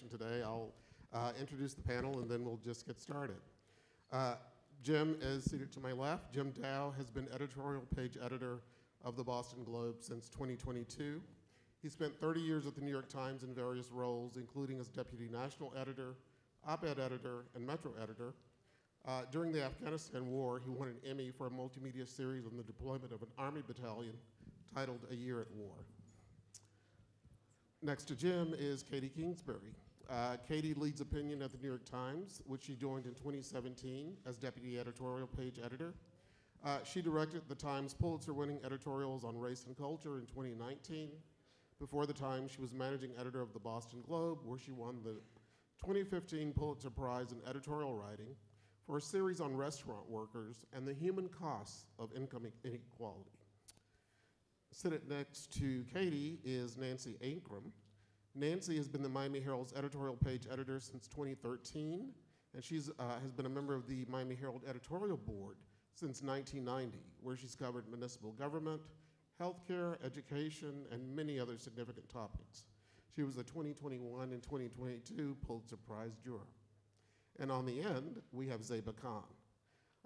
today. I'll uh, introduce the panel and then we'll just get started. Uh, Jim is seated to my left. Jim Dao has been editorial page editor of the Boston Globe since 2022. He spent 30 years at the New York Times in various roles, including as deputy national editor, op-ed editor, and metro editor. Uh, during the Afghanistan war, he won an Emmy for a multimedia series on the deployment of an Army battalion titled A Year at War. Next to Jim is Katie Kingsbury. Uh, Katie leads opinion at the New York Times, which she joined in 2017 as deputy editorial page editor. Uh, she directed the Times Pulitzer winning editorials on race and culture in 2019. Before the Times, she was managing editor of the Boston Globe, where she won the 2015 Pulitzer Prize in editorial writing for a series on restaurant workers and the human costs of income inequality. Sitting next to Katie is Nancy Ancrum. Nancy has been the Miami Herald's editorial page editor since 2013, and she uh, has been a member of the Miami Herald editorial board since 1990, where she's covered municipal government, healthcare, education, and many other significant topics. She was a 2021 and 2022 Pulitzer Prize juror. And on the end, we have Zeba Khan.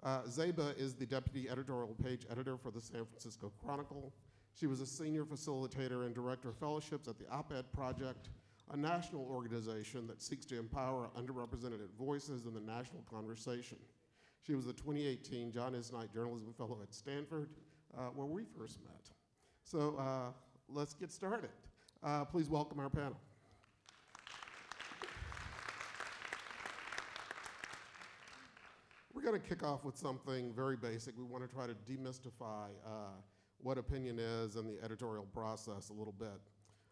Uh, Zeba is the deputy editorial page editor for the San Francisco Chronicle. She was a senior facilitator and director of fellowships at the Op-Ed Project, a national organization that seeks to empower underrepresented voices in the national conversation. She was the 2018 John S. Knight Journalism Fellow at Stanford, uh, where we first met. So uh, let's get started. Uh, please welcome our panel. We're going to kick off with something very basic. We want to try to demystify uh, what opinion is and the editorial process a little bit.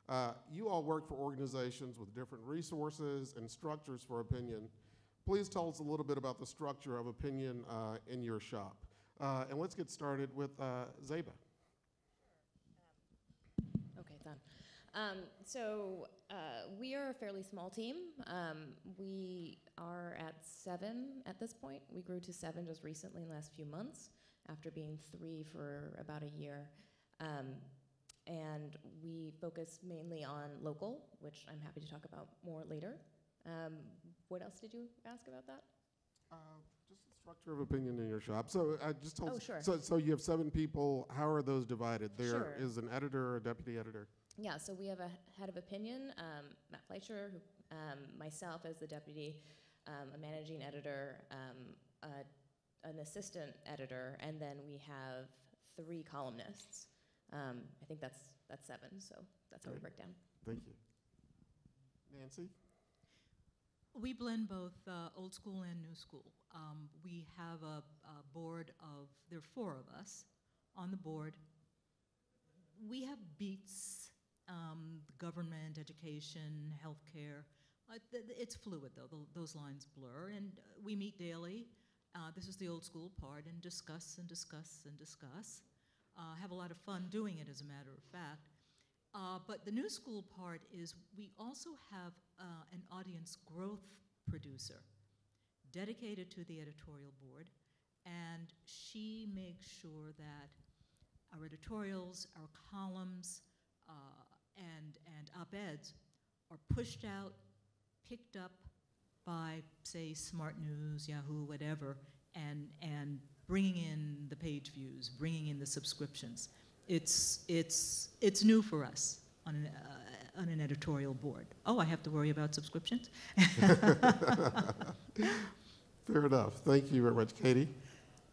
Uh, you all work for organizations with different resources and structures for opinion. Please tell us a little bit about the structure of opinion uh, in your shop. Uh, and let's get started with uh, Zeba. Okay, done. Um, so uh, we are a fairly small team. Um, we are at seven at this point. We grew to seven just recently in the last few months after being three for about a year. Um, and we focus mainly on local, which I'm happy to talk about more later. Um, what else did you ask about that? Uh, just the structure of opinion in your shop. So I just told. Oh, sure. So, so you have seven people. How are those divided? There is Sure. an editor or a deputy editor. Yeah, so we have a head of opinion, um, Matt Fleischer, who, um, myself as the deputy, um, a managing editor, um, a, an assistant editor, and then we have three columnists. Um, I think that's that's seven, so that's how we break down. Thank you. Nancy? We blend both uh, old school and new school. Um, we have a, a board of, there are four of us on the board. We have beats, um, government, education, healthcare. Uh, th- th- it's fluid though, Tho- those lines blur. And uh, we meet daily. Uh, this is the old school part, and discuss and discuss and discuss. Uh, have a lot of fun doing it, as a matter of fact. Uh, but the new school part is we also have uh, an audience growth producer dedicated to the editorial board, and she makes sure that our editorials, our columns, uh, and, and op-eds are pushed out, picked up by, say, Smart News, Yahoo, whatever, and, and bringing in the page views, bringing in the subscriptions. It's, it's, it's new for us on an, uh, on an editorial board. Oh, I have to worry about subscriptions? Fair enough. Thank you very much, Katie.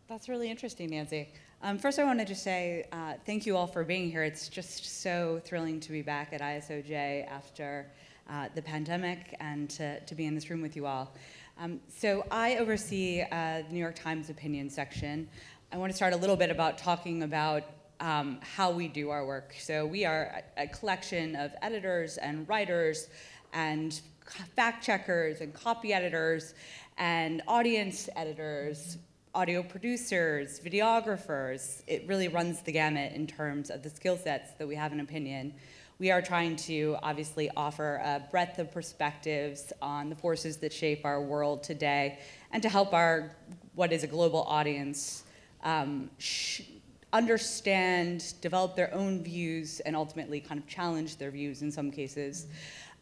That's really interesting, Nancy. Um, first, I want to just say uh, thank you all for being here. It's just so thrilling to be back at ISOJ after uh, the pandemic and to, to be in this room with you all. Um, so, I oversee uh, the New York Times opinion section. I want to start a little bit about talking about um, how we do our work. So, we are a, a collection of editors and writers and fact checkers and copy editors and audience editors, audio producers, videographers. It really runs the gamut in terms of the skill sets that we have in opinion. We are trying to obviously offer a breadth of perspectives on the forces that shape our world today and to help our, what is a global audience, um, understand, develop their own views, and ultimately kind of challenge their views in some cases.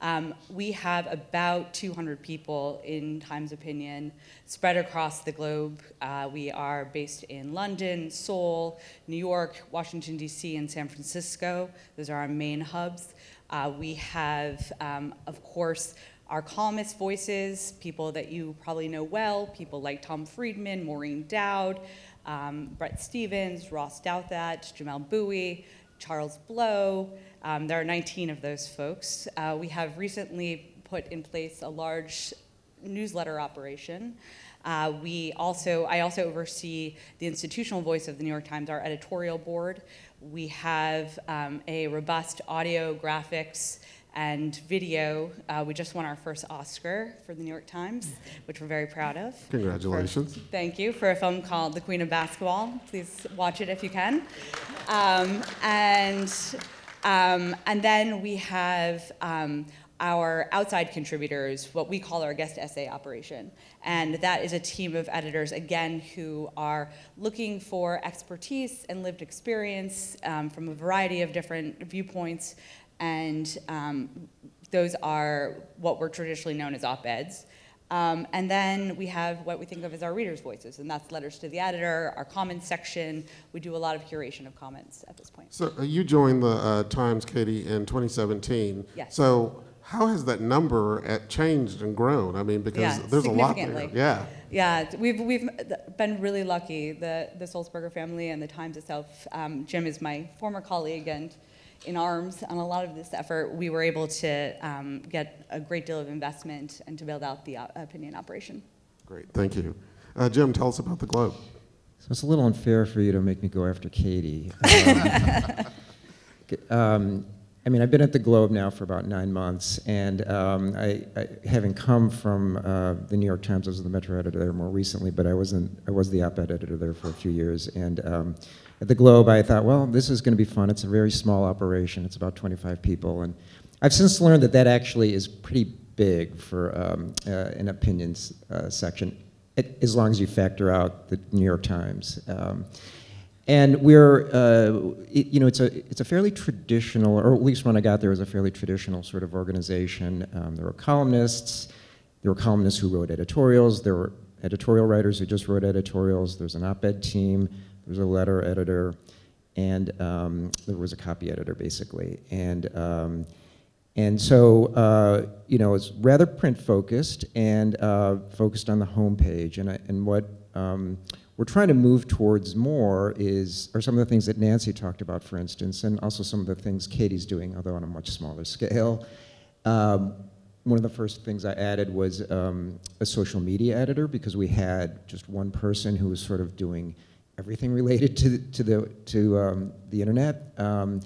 Um, we have about 200 people in Times Opinion spread across the globe. Uh, we are based in London, Seoul, New York, Washington, D.C., and San Francisco. Those are our main hubs. Uh, we have, um, of course, our columnist voices, people that you probably know well, people like Tom Friedman, Maureen Dowd, um, Bret Stephens, Ross Douthat, Jamelle Bouie, Charles Blow. Um, there are 19 of those folks. Uh, we have recently put in place a large newsletter operation. Uh, we also, I also oversee the institutional voice of the New York Times, our editorial board. We have um, a robust audio, graphics, and video. Uh, we just won our first Oscar for the New York Times, which we're very proud of. Congratulations. For- thank you for a film called The Queen of Basketball. Please watch it if you can. Um, and um, and then we have um, our outside contributors, what we call our guest essay operation. And that is a team of editors, again, who are looking for expertise and lived experience um, from a variety of different viewpoints. And um, those are what were traditionally known as op eds. Um, and then we have what we think of as our readers' voices, and that's letters to the editor, our comments section. We do a lot of curation of comments at this point. So uh, you joined the uh, Times, Katie, in 2017. Yes. So how has that number at changed and grown? I mean, because Yeah, there's a lot there. significantly. Yeah. Yeah, we've, we've been really lucky, the, the Sulzberger family and the Times itself. Um, Jim is my former colleague, and in arms on a lot of this effort, we were able to um, get a great deal of investment and to build out the uh, opinion operation. Great. Thank you. Uh, Jim, tell us about the Globe. So it's a little unfair for you to make me go after Katie. Um, um, I mean, I've been at the Globe now for about nine months, and um, I, I, having come from uh, the New York Times, I was the Metro editor there more recently, but I wasn't. I was the op-ed editor there for a few years, and um, at the Globe, I thought, well, this is going to be fun. It's a very small operation. It's about 25 people, and I've since learned that that actually is pretty big for um, uh, an opinions uh, section, it- as long as you factor out the New York Times. Um, and we're, uh, it- you know, it's a, it's a fairly traditional, or at least when I got there, it was a fairly traditional sort of organization. Um, there were columnists, there were columnists who wrote editorials, there were editorial writers who just wrote editorials, there's an op-ed team, there was a letter editor, and um, there was a copy editor, basically. And, um, and so, uh, you know, it's rather print-focused and uh, focused on the homepage. And, and what um, we're trying to move towards more is, are some of the things that Nancy talked about, for instance, and also some of the things Katie's doing, although on a much smaller scale. Um, one of the first things I added was um, a social media editor because we had just one person who was sort of doing everything related to, to, the, to um, the internet. Um,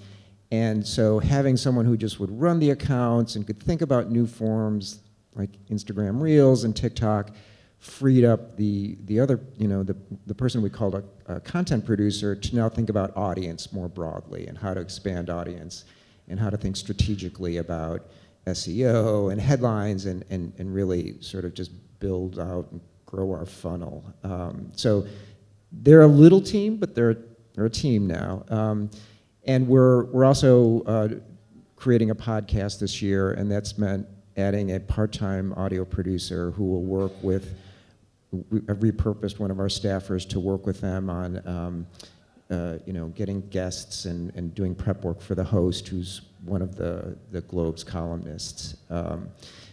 and so having someone who just would run the accounts and could think about new forms like Instagram Reels and TikTok freed up the, the other, you know, the, the person we called a, a content producer to now think about audience more broadly and how to expand audience and how to think strategically about SEO and headlines and, and, and really sort of just build out and grow our funnel. Um, so they're a little team, but they're, they're a team now. Um, and we're, we're also uh, creating a podcast this year, and that's meant adding a part-time audio producer who will work with, I've repurposed one of our staffers to work with them on, um, uh, you know, getting guests and, and doing prep work for the host, who's one of the, the Globe's columnists. Um,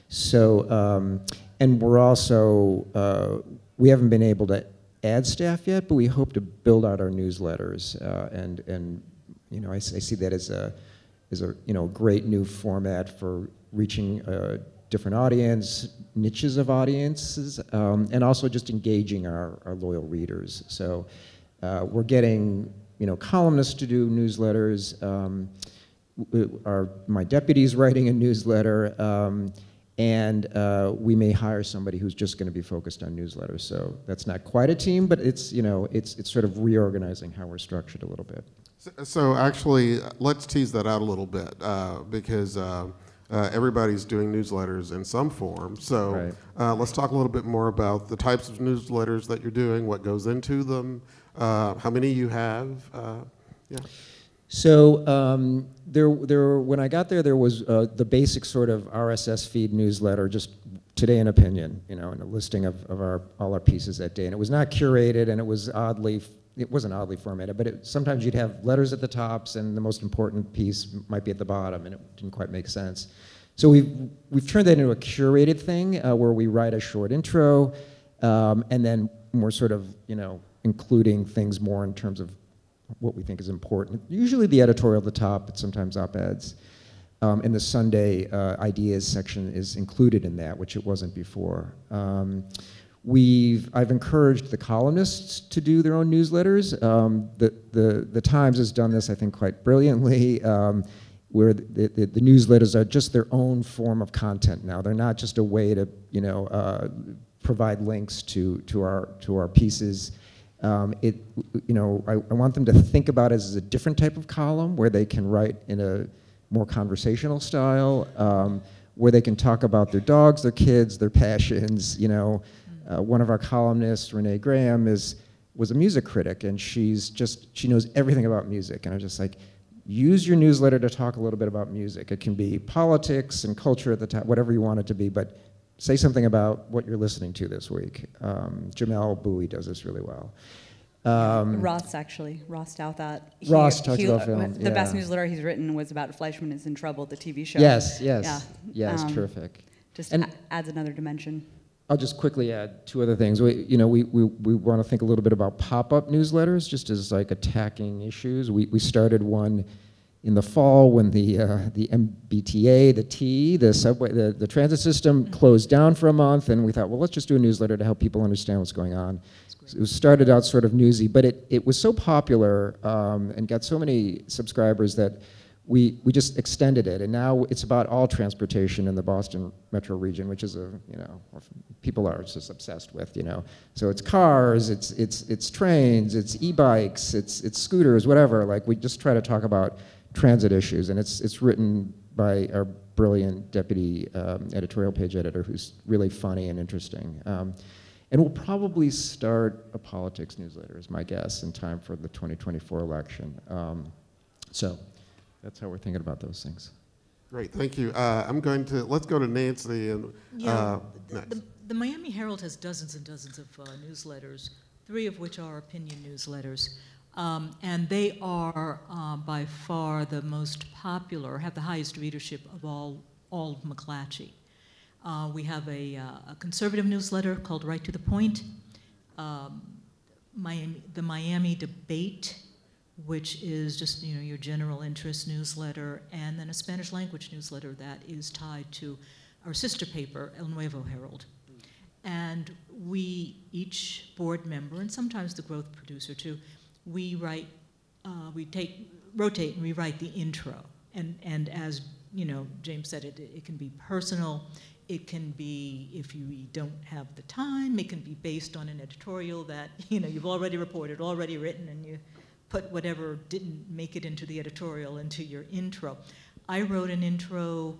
so, um, and we're also, uh, we haven't been able to add staff yet, but we hope to build out our newsletters. Uh, and, and, you know, I, I see that as a, as a, you know, great new format for reaching a different audience, niches of audiences, um, and also just engaging our, our loyal readers. So uh, we're getting, you know, columnists to do newsletters. Um, our, my deputy's writing a newsletter, um, and uh, we may hire somebody who's just going to be focused on newsletters. So that's not quite a team, but it's, you know, it's, it's sort of reorganizing how we're structured a little bit. So, so actually, let's tease that out a little bit uh, because uh, uh, everybody's doing newsletters in some form. So Right. uh, let's talk a little bit more about the types of newsletters that you're doing, what goes into them, uh, how many you have. Uh, yeah. So um, there, there, when I got there, there was uh, the basic sort of RSS feed newsletter, just today in opinion, you know, and a listing of, of our, all our pieces that day. And it was not curated, and it was oddly, it wasn't oddly formatted, but it, sometimes you'd have letters at the tops, and the most important piece might be at the bottom, and it didn't quite make sense. So we've, we've turned that into a curated thing uh, where we write a short intro, um, and then more sort of, you know, including things more in terms of what we think is important. Usually the editorial at the top, but sometimes op-eds. Um, and the Sunday uh, ideas section is included in that, which it wasn't before. Um, we've, I've encouraged the columnists to do their own newsletters. Um, the, the, the Times has done this, I think, quite brilliantly, um, where the, the, the, newsletters are just their own form of content now. They're not just a way to, you know, uh, provide links to, to, our, to our pieces. Um, it, you know, I, I, want them to think about it as a different type of column where they can write in a more conversational style, um, where they can talk about their dogs, their kids, their passions. You know, uh, one of our columnists, Renee Graham, is was a music critic, and she's just she knows everything about music. And I was just like, use your newsletter to talk a little bit about music. It can be politics and culture at the top, whatever you want it to be, but say something about what you're listening to this week. Um, Jamelle Bouie does this really well. Um, Ross actually, Ross Douthat. He, Ross talks he, about film. The yeah. best newsletter he's written was about Fleishman is in Trouble, the TV show. Yes, yes, yeah. yes, um, terrific. Just and adds another dimension. I'll just quickly add two other things. We, you know, we, we, we want to think a little bit about pop-up newsletters, just as like attacking issues. We, we started one in the fall when the, uh, the MBTA, the T, the subway, the, the transit system closed down for a month, and we thought, well, let's just do a newsletter to help people understand what's going on. It was started out sort of newsy, but it, it was so popular um, and got so many subscribers that we, we just extended it, and now it's about all transportation in the Boston metro region, which is a, you know, people are just obsessed with, you know. So it's cars, it's, it's, it's trains, it's e-bikes, it's, it's scooters, whatever. Like, we just try to talk about transit issues, and it's, it's written by our brilliant deputy um, editorial page editor who's really funny and interesting. Um, and we'll probably start a politics newsletter, is my guess, in time for the 2024 election. Um, so that's how we're thinking about those things. Great, thank you. Uh, I'm going to, let's go to Nancy and yeah, uh, the, the, the, Miami Herald has dozens and dozens of uh, newsletters, three of which are opinion newsletters. Um, and they are uh, by far the most popular, have the highest readership of all, all of McClatchy. Uh, we have a, uh, a, conservative newsletter called Right to the Point, um, Miami, the Miami Debate, which is just you know your general interest newsletter, and then a Spanish language newsletter that is tied to our sister paper, El Nuevo Herald. And we, each board member, and sometimes the growth producer too, we write, uh, we take, rotate and rewrite the intro. And, and as you know, James said, it, it can be personal. It can be, if you don't have the time, it can be based on an editorial that, you know, you've already reported, already written, and you put whatever didn't make it into the editorial into your intro. I wrote an intro,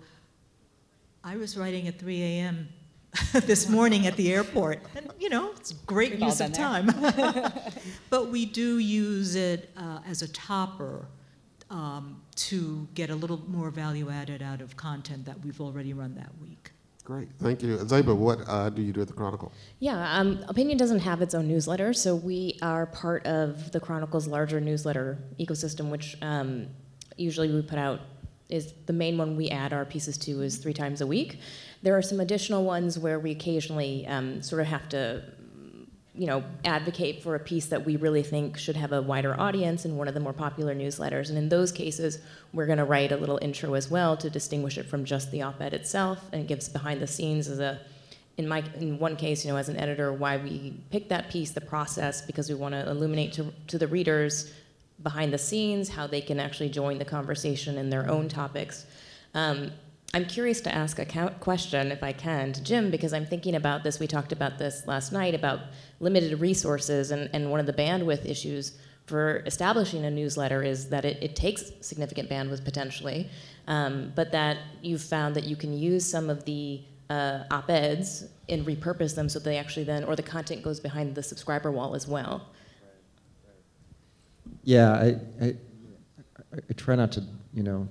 I was writing at 3 a.m. this morning at the airport. And, you know, it's great We've use of time. but we do use it uh, as a topper um, to get a little more value added out of content that we've already run that week. Great, thank you. Zeba, what uh, do you do at the Chronicle? Yeah, um, Opinion doesn't have its own newsletter, so we are part of the Chronicle's larger newsletter ecosystem, which um, usually we put out is the main one we add our pieces to is three times a week. There are some additional ones where we occasionally um, sort of have to, you know, advocate for a piece that we really think should have a wider audience in one of the more popular newsletters. And in those cases, we're going to write a little intro as well to distinguish it from just the op-ed itself, and it gives behind the scenes as a in my in one case, you know, as an editor, why we picked that piece, the process, because we want to illuminate to, to the readers behind the scenes how they can actually join the conversation in their own topics. Um, I'm curious to ask a question, if I can, to Jim, because I'm thinking about this. We talked about this last night about limited resources, and, and one of the bandwidth issues for establishing a newsletter is that it, it takes significant bandwidth potentially, um, but that you've found that you can use some of the uh, op-eds and repurpose them so they actually then, or the content goes behind the subscriber wall as well. Yeah, I I, try not to, you know,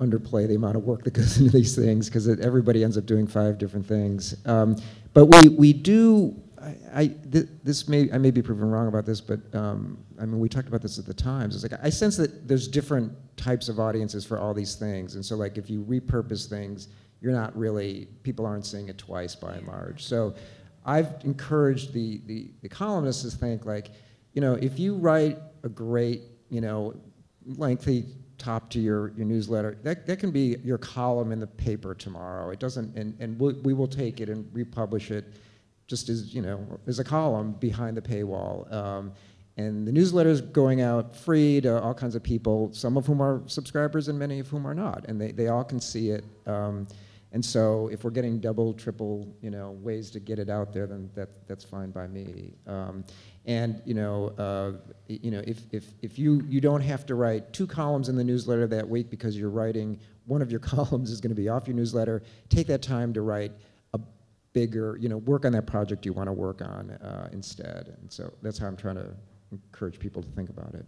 underplay the amount of work that goes into these things because everybody ends up doing five different things. Um, but we, we do, I, I, th- this may, I may be proven wrong about this, but um, I mean, we talked about this at the Times. It's like, I sense that there's different types of audiences for all these things. And so, like, if you repurpose things, you're not really, people aren't seeing it twice by and large. So I've encouraged the, the, the columnists to think, like, you know, if you write a great, you know, lengthy top to your, your newsletter, that, that can be your column in the paper tomorrow. It doesn't, and, and we, we will take it and republish it just as, you know, as a column behind the paywall. Um, and the newsletter is going out free to all kinds of people, some of whom are subscribers and many of whom are not. And they, they all can see it. Um, and so if we're getting double, triple, you know, ways to get it out there, then that, that's fine by me. Um, and you know, uh, you know, if, if, if you, you don't have to write two columns in the newsletter that week because you're writing, one of your columns is going to be off your newsletter, take that time to write a bigger, you know, work on that project you want to work on uh, instead. And so that's how I'm trying to encourage people to think about it.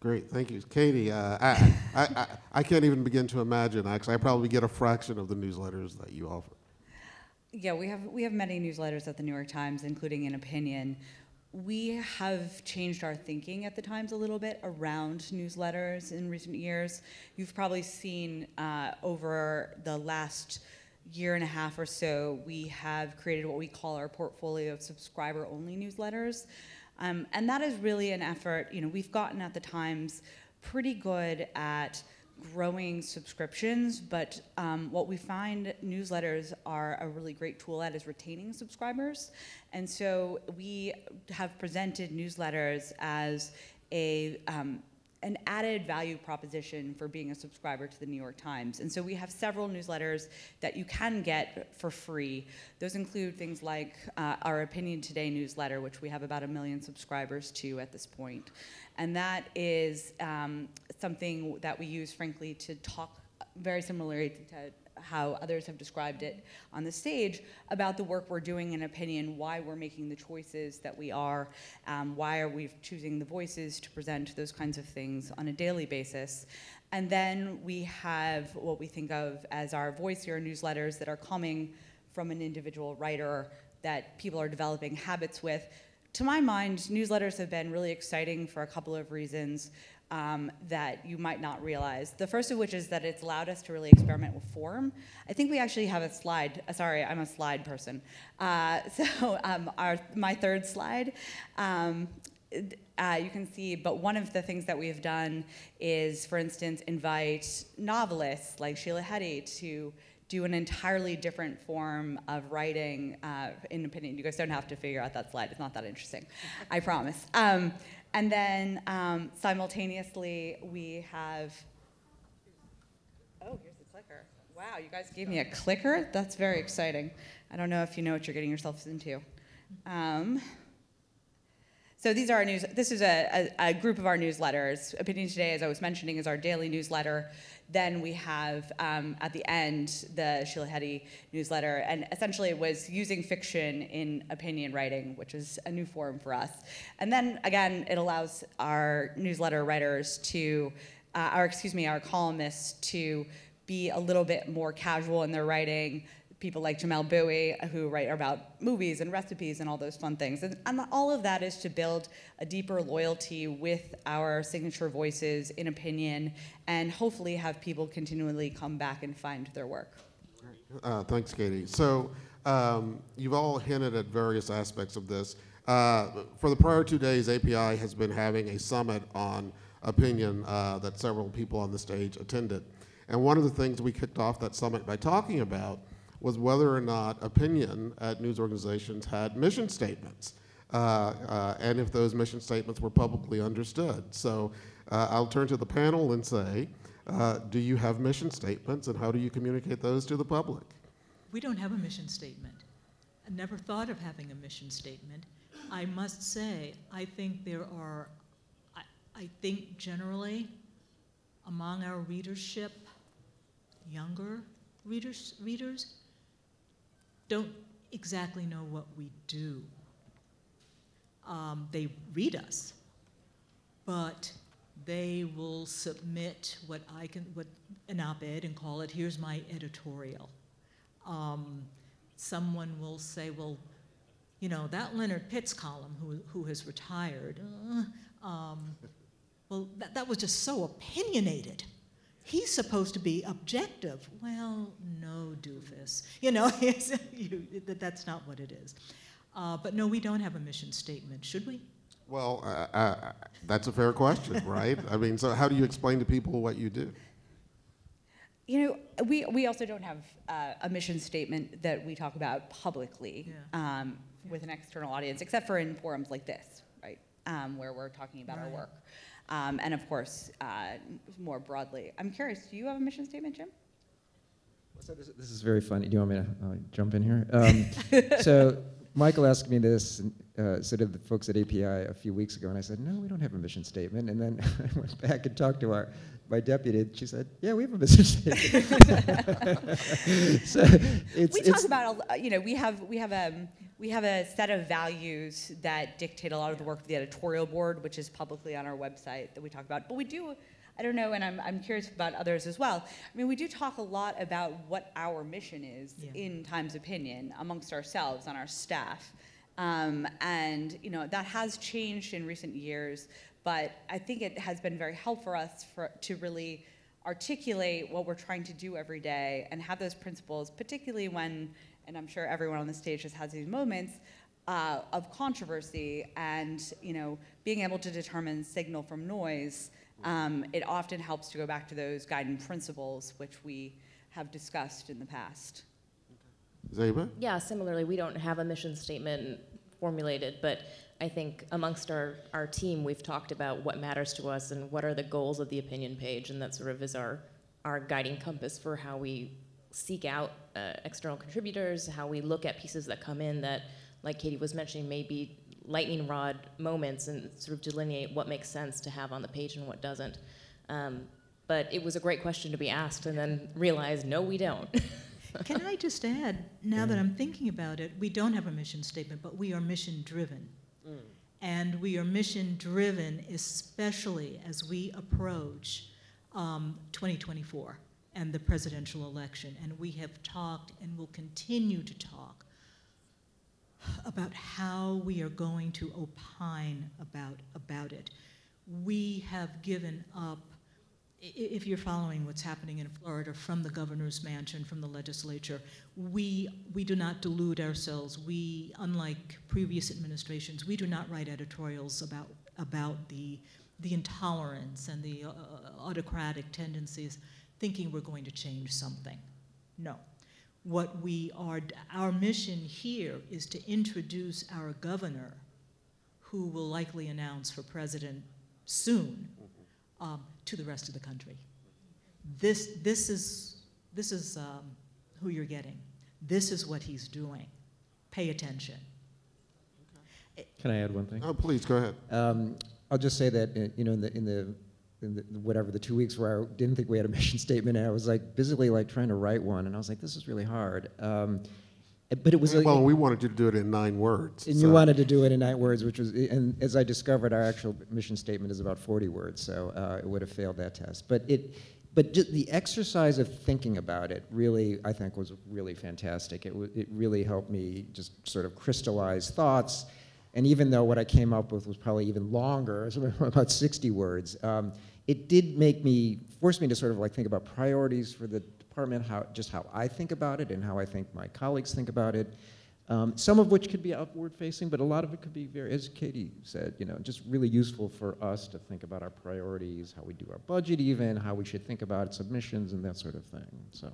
Great, thank you. Katie, uh, I, I, I, I can't even begin to imagine, actually. I probably get a fraction of the newsletters that you offer. Yeah, we have we have many newsletters at the New York Times, including an opinion. We have changed our thinking at the Times a little bit around newsletters in recent years. You've probably seen uh, over the last year and a half or so, we have created what we call our portfolio of subscriber-only newsletters. Um, and that is really an effort, you know, we've gotten at the Times pretty good at growing subscriptions, but um, what we find newsletters are a really great tool at is retaining subscribers. And so we have presented newsletters as a um, an added value proposition for being a subscriber to the New York Times. And so we have several newsletters that you can get for free. Those include things like uh, our Opinion Today newsletter, which we have about a million subscribers to at this point. And that is um, something that we use, frankly, to talk very similarly to how others have described it on the stage about the work we're doing in opinion, why we're making the choices that we are, um, why are we choosing the voices to present those kinds of things on a daily basis. And then we have what we think of as our voice here newsletters that are coming from an individual writer that people are developing habits with. To my mind, newsletters have been really exciting for a couple of reasons um, that you might not realize. The first of which is that it's allowed us to really experiment with form. I think we actually have a slide. Uh, sorry, I'm a slide person. Uh, so um, our, my third slide. Um, uh, you can see, but one of the things that we've done is, for instance, invite novelists like Sheila Heti to do an entirely different form of writing uh, in opinion. You guys don't have to figure out that slide. It's not that interesting, I promise. Um, and then um, simultaneously, we have, oh, here's the clicker. Wow, you guys gave me a clicker? That's very exciting. I don't know if you know what you're getting yourselves into. Um, so these are our news, this is a, a, a, group of our newsletters. Opinion Today, as I was mentioning, is our daily newsletter. Then we have um, at the end the Sheila Heti newsletter, and essentially it was using fiction in opinion writing, which is a new form for us. And then again, it allows our newsletter writers to, uh, or excuse me, our columnists to be a little bit more casual in their writing, people like Jamelle Bouie who write about movies and recipes and all those fun things. And, and, all of that is to build a deeper loyalty with our signature voices in opinion and hopefully have people continually come back and find their work. Uh, thanks, Katie. So um, you've all hinted at various aspects of this. Uh, for the prior two days, API has been having a summit on opinion uh, that several people on the stage attended. And one of the things we kicked off that summit by talking about was whether or not opinion at news organizations had mission statements, uh, uh, and if those mission statements were publicly understood. So uh, I'll turn to the panel and say, do you have mission statements, and how do you communicate those to the public? We don't have a mission statement. I never thought of having a mission statement. I must say, I think there are, I, I think generally among our readership, younger readers, readers don't exactly know what we do. Um, they read us, but They will submit what I can, what an op-ed and call it, here's my editorial. Um, someone will say, well, you know, that Leonard Pitts column, who, who has retired, uh, um, well, that, that was just so opinionated. He's supposed to be objective. Well, no, doofus. You know, you- that, that's not what it is. Uh, but no, we don't have a mission statement, should we? Well, uh, uh, that's a fair question, right? I mean, so how do you explain to people what you do? You know, we, we also don't have uh, a mission statement that we talk about publicly Yeah. um, with an external audience, except for in forums like this, right? Um, where we're talking about our work. Um, and of course, uh, more broadly. I'm curious, do you have a mission statement, Jim? So this, this is very funny. Do you want me to uh, jump in here? Um, so Michael asked me this, and, uh, so did the folks at API a few weeks ago, and I said, no, we don't have a mission statement. And then I went back and talked to our my deputy. and She said, yeah, we have a mission statement. so it's, we it's talk about, a- you know, we have, we have a, we have a set of values that dictate a lot of the work of the editorial board, which is publicly on our website that we talk about. But we do, I don't know, and I'm, I'm curious about others as well. I mean, we do talk a lot about what our mission is Yeah. in Times Opinion amongst ourselves on our staff. Um, and, you know, that has changed in recent years, but I think it has been very helpful for us for, to really articulate what we're trying to do every day and have those principles, particularly when, and I'm sure everyone on the stage has had these moments, uh, of controversy and, you know, being able to determine signal from noise, um, it often helps to go back to those guiding principles which we have discussed in the past. Zeba? Yeah, similarly, we don't have a mission statement formulated, but I think amongst our, our team, we've talked about what matters to us and what are the goals of the opinion page, and that sort of is our, our guiding compass for how we seek out uh, external contributors, how we look at pieces that come in that, like Katie was mentioning, may be lightning rod moments and sort of delineate what makes sense to have on the page and what doesn't. Um, but it was a great question to be asked, and then realize, no, we don't. Can I just add, now that I'm thinking about it, we don't have a mission statement, but we are mission-driven. And we are mission-driven especially as we approach um, 2024 and the presidential election. And we have talked and will continue to talk about how we are going to opine about, about it. We have given up if you're following what's happening in Florida from the governor's mansion, from the legislature, we, we do not delude ourselves. We, unlike previous administrations, we do not write editorials about, about the, the intolerance and the uh, autocratic tendencies, thinking we're going to change something. No. What we are, our mission here is to introduce our governor, who will likely announce for president soon, um, to the rest of the country. This, this is, this is um, who you're getting. This is what he's doing. Pay attention. Can I add one thing? Oh, please, go ahead. Um, I'll just say that, you know, in the, in the, in the, whatever, the two weeks where I didn't think we had a mission statement, and I was like busily like trying to write one, and I was like, this is really hard. Um, but it was like, Well, we wanted you to do it in nine words. and you wanted to do it in nine words, which was, and as I discovered, our actual mission statement is about 40 words, so uh, it would have failed that test. But it, but the exercise of thinking about it really, I think, was really fantastic. It, it really helped me just sort of crystallize thoughts. And even though what I came up with was probably even longer, about 60 words, um, it did make me, force me to sort of like think about priorities for the department, how, just how I think about it and how I think my colleagues think about it. Um, some of which could be upward facing, but a lot of it could be very, as Katie said, you know, just really useful for us to think about our priorities, how we do our budget, even how we should think about submissions and that sort of thing. So,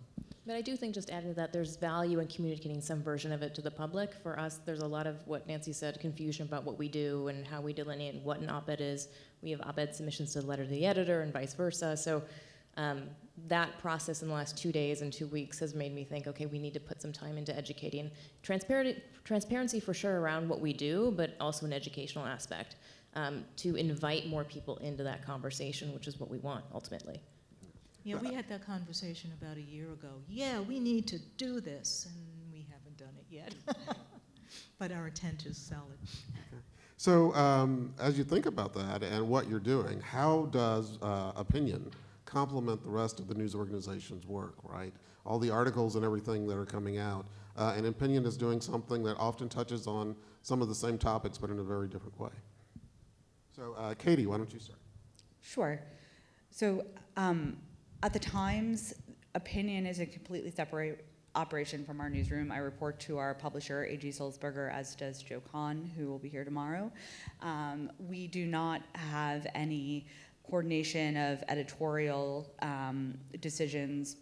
But I do think just adding to that, there's value in communicating some version of it to the public. For us, there's a lot of what Nancy said, confusion about what we do and how we delineate what an op-ed is. We have op-ed submissions to the letter to the editor and vice versa. So um, that process in the last two days and two weeks has made me think, okay, we need to put some time into educating. Transparency, transparency for sure around what we do, but also an educational aspect um, to invite more people into that conversation, which is what we want ultimately. Yeah, we had that conversation about a year ago. Yeah, we need to do this, and we haven't done it yet. but our intent is solid. So, um, as you think about that and what you're doing, how does uh, opinion complement the rest of the news organization's work, right? All the articles and everything that are coming out. Uh, and opinion is doing something that often touches on some of the same topics, but in a very different way. So, uh, Katie, why don't you start? Sure. So um, at the Times, opinion is a completely separate operation from our newsroom. I report to our publisher, A.G. Sulzberger, as does Joe Kahn, who will be here tomorrow. Um, we do not have any coordination of editorial um, decisions,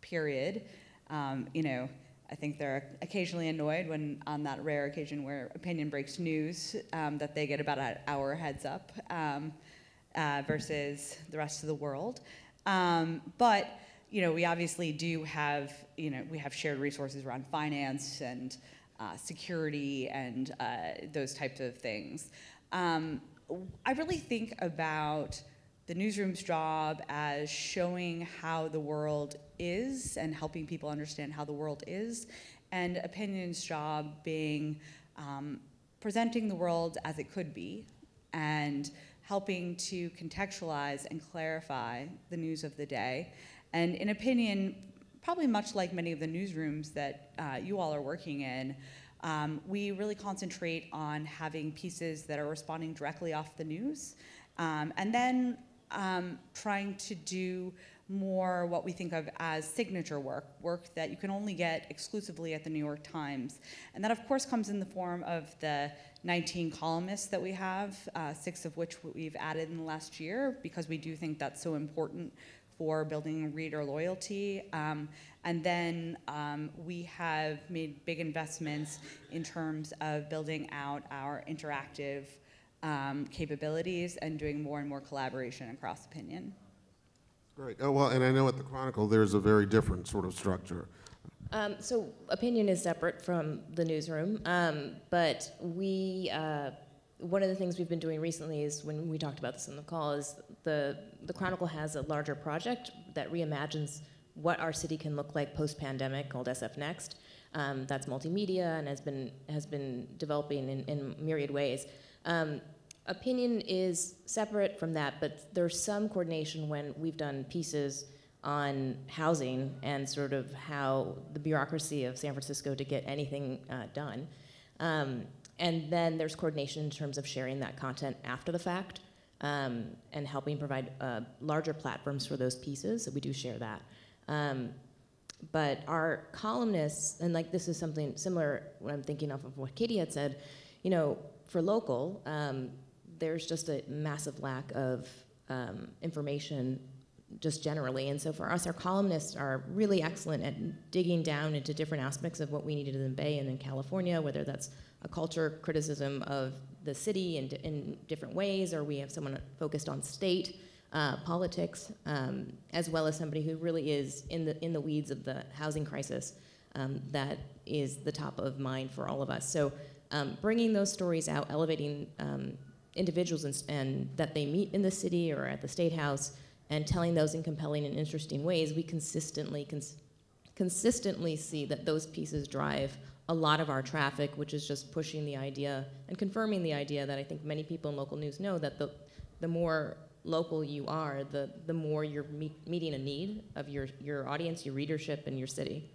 period. Um, you know, I think they're occasionally annoyed when, on that rare occasion where opinion breaks news, um, that they get about an hour heads up um, uh, versus the rest of the world. Um, but you know, we obviously do have, you know, we have shared resources around finance and uh, security and uh, those types of things. Um, I really think about the newsroom's job as showing how the world is and helping people understand how the world is, and opinion's job being um, presenting the world as it could be and helping to contextualize and clarify the news of the day. And in opinion, probably much like many of the newsrooms that uh, you all are working in, um, we really concentrate on having pieces that are responding directly off the news, um, and then um, trying to do more what we think of as signature work, work that you can only get exclusively at the New York Times. And that, of course, comes in the form of the 19 columnists that we have, uh, six of which we've added in the last year, because we do think that's so important for building reader loyalty. Um, and then um, we have made big investments in terms of building out our interactive um, capabilities and doing more and more collaboration across opinion. Great. Oh, well, and I know at the Chronicle there's a very different sort of structure. Um, so opinion is separate from the newsroom, um, but we uh, one of the things we've been doing recently is when we talked about this in the call is the the Chronicle has a larger project that reimagines what our city can look like post-pandemic called SF Next. Um, that's multimedia and has been has been developing in, in myriad ways. Um, opinion is separate from that, but there's some coordination when we've done pieces on housing and sort of how the bureaucracy of San Francisco to get anything uh, done. Um, and then there's coordination in terms of sharing that content after the fact um, and helping provide uh, larger platforms for those pieces. So we do share that. Um, but our columnists, and like this is something similar when I'm thinking off of what Katie had said, you know, for local, um, there's just a massive lack of um, information just generally. And so for us, our columnists are really excellent at digging down into different aspects of what we needed in the Bay and in California, whether that's a culture criticism of the city in, in different ways, or we have someone focused on state uh, politics, um, as well as somebody who really is in the in the weeds of the housing crisis. Um, that is the top of mind for all of us. So, um, bringing those stories out, elevating um, individuals and, and, that they meet in the city or at the state house, and telling those in compelling and interesting ways, we consistently cons consistently see that those pieces drive a lot of our traffic, which is just pushing the idea and confirming the idea that I think many people in local news know that the, the more local you are, the, the more you're meet, meeting a need of your, your audience, your readership, and your city.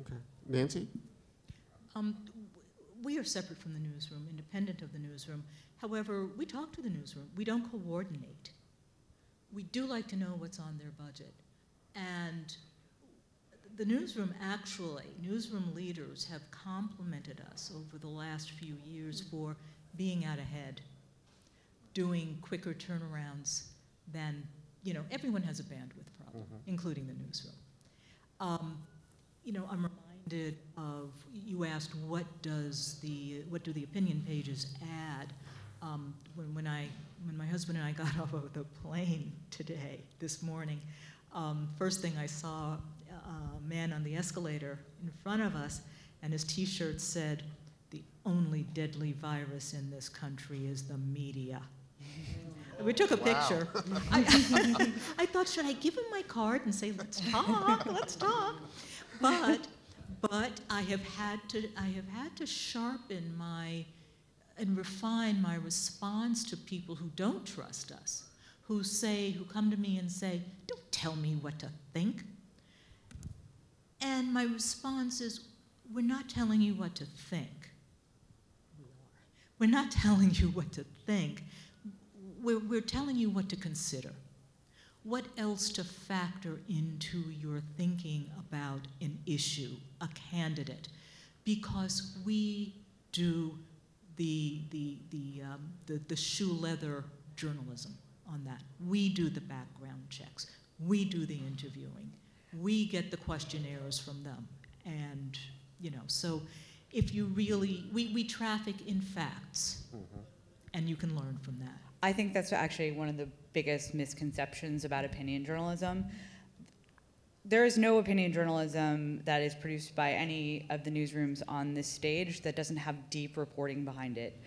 Okay. Nancy? Um, we are separate from the newsroom, independent of the newsroom. However, we talk to the newsroom. We don't coordinate. We do like to know what's on their budget. And the newsroom actually, newsroom leaders have complimented us over the last few years for being out ahead, doing quicker turnarounds than, you know, everyone has a bandwidth problem, mm-hmm. including the newsroom. Um, you know, I'm reminded of, you asked what does the, what do the opinion pages add? Um, when, when, I, when my husband and I got off of the plane today, this morning, um, first thing I saw a man on the escalator in front of us, and his t shirt said, The only deadly virus in this country is the media. We took a wow. picture. I, I, thought, should I give him my card and say, let's talk, let's talk? But, but I have had to, I have had to sharpen my and refine my response to people who don't trust us, who say, who come to me and say, don't tell me what to think. And my response is, we're not telling you what to think. We're not telling you what to think. We're, we're telling you what to consider. What else to factor into your thinking about an issue, a candidate? Because we do the, the, the, um, the, the shoe leather journalism on that. We do the background checks. We do the interviewing. We get the questionnaires from them. And, you know, so if you really, we, we traffic in facts, and you can learn from that. I think that's actually one of the biggest misconceptions about opinion journalism. There is no opinion journalism that is produced by any of the newsrooms on this stage that doesn't have deep reporting behind it.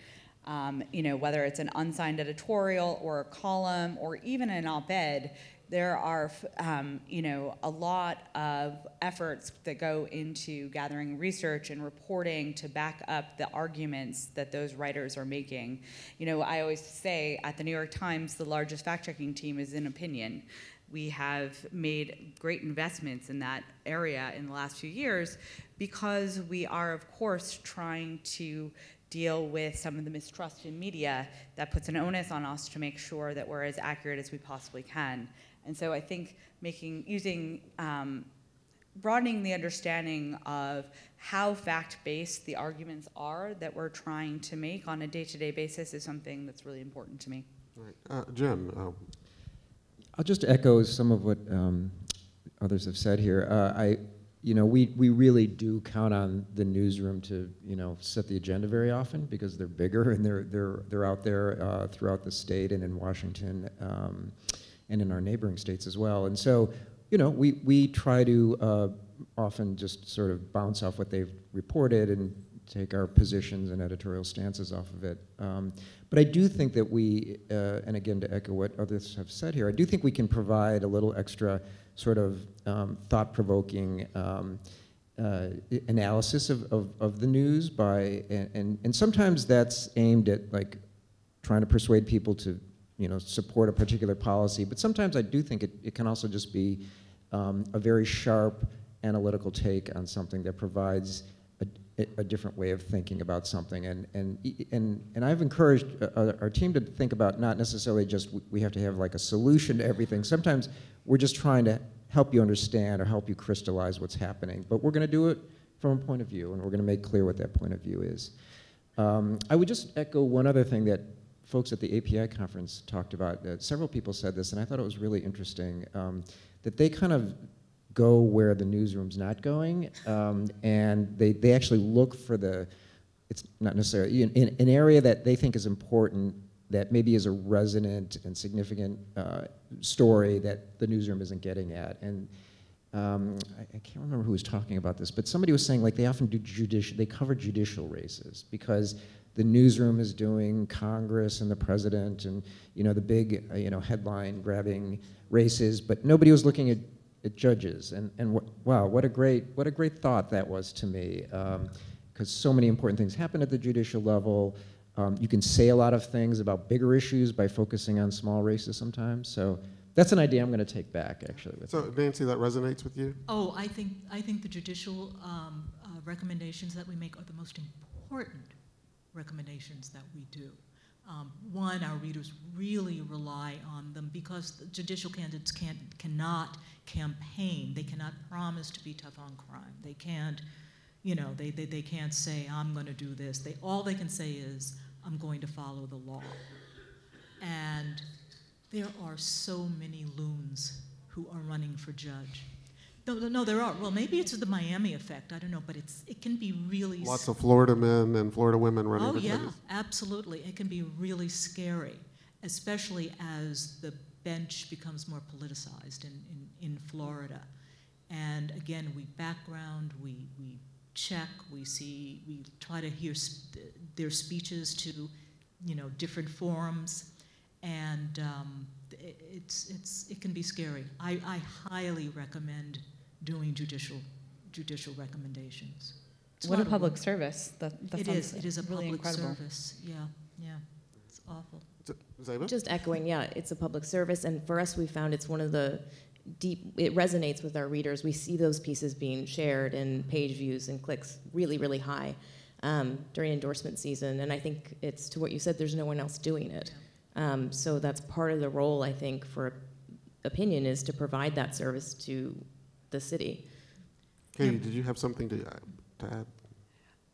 Um, you know, whether it's an unsigned editorial or a column or even an op-ed, there are, um, you know, a lot of efforts that go into gathering research and reporting to back up the arguments that those writers are making. You know, I always say at the New York Times, the largest fact-checking team is in opinion. We have made great investments in that area in the last few years because we are, of course, trying to deal with some of the mistrust in media that puts an onus on us to make sure that we're as accurate as we possibly can. And so I think making, using, um, broadening the understanding of how fact-based the arguments are that we're trying to make on a day-to-day basis is something that's really important to me. All right. Uh, Jim, uh, I'll just echo some of what um, others have said here. Uh, I, you know, we, we really do count on the newsroom to, you know, set the agenda very often because they're bigger and they're, they're, they're out there uh, throughout the state and in Washington um, and in our neighboring states as well. And so, you know, we, we try to uh, often just sort of bounce off what they've reported and take our positions and editorial stances off of it. Um, but I do think that we, uh, and again to echo what others have said here, I do think we can provide a little extra sort of um, thought-provoking um, uh, analysis of, of, of, the news by, and, and, and sometimes that's aimed at like trying to persuade people to, you know, support a particular policy, but sometimes I do think it, it can also just be um, a very sharp analytical take on something that provides a a, different way of thinking about something. And, and, and, and I've encouraged uh, our team to think about not necessarily just we have to have like a solution to everything. Sometimes we're just trying to help you understand or help you crystallize what's happening. But we're going to do it from a point of view, and we're going to make clear what that point of view is. Um, I would just echo one other thing that folks at the API conference talked about. Uh, several people said this, and I thought it was really interesting, um, that they kind of go where the newsroom's not going, um, and they, they actually look for the, it's not necessarily, in, in, an area that they think is important that maybe is a resonant and significant uh, story that the newsroom isn't getting at. And um, I, I, can't remember who was talking about this, but somebody was saying like they often do judicial, they cover judicial races because the newsroom is doing Congress and the president and you know the big uh, you know headline grabbing races, but nobody was looking at it judges. And, and wh wow, what a, great, what a great thought that was to me, because um, so many important things happen at the judicial level. Um, you can say a lot of things about bigger issues by focusing on small races sometimes. So that's an idea I'm going to take back, actually. so, Nancy, that resonates with you? Oh, I think, I think the judicial um, uh, recommendations that we make are the most important recommendations that we do. Um, one, our readers really rely on them because the judicial candidates can't, cannot campaign. They cannot promise to be tough on crime. They can't, you know, they, they, they can't say, I'm going to do this. They, all they can say is, I'm going to follow the law. And there are so many loons who are running for judge. No, no, there are. Well, maybe it's the Miami effect. I don't know, but it's it can be really. Lots of Florida men and Florida women running. Oh for yeah, absolutely. It can be really scary, especially as the bench becomes more politicized in, in, in Florida. And again, we background, we we check, we see, we try to hear sp their speeches to, you know, different forums, and um, it, it's it's it can be scary. I, I highly recommend doing judicial, judicial recommendations. It's What a public work. service. That, that It sounds is, it is a really public incredible. service, yeah, yeah, it's awful. Just echoing, yeah, it's a public service, and for us, we found it's one of the deep, it resonates with our readers. We see those pieces being shared and page views and clicks really, really high um, during endorsement season, and I think it's to what you said, there's no one else doing it. Um, so that's part of the role, I think, for opinion is to provide that service to the city. Katie, did you have something to, uh, to add?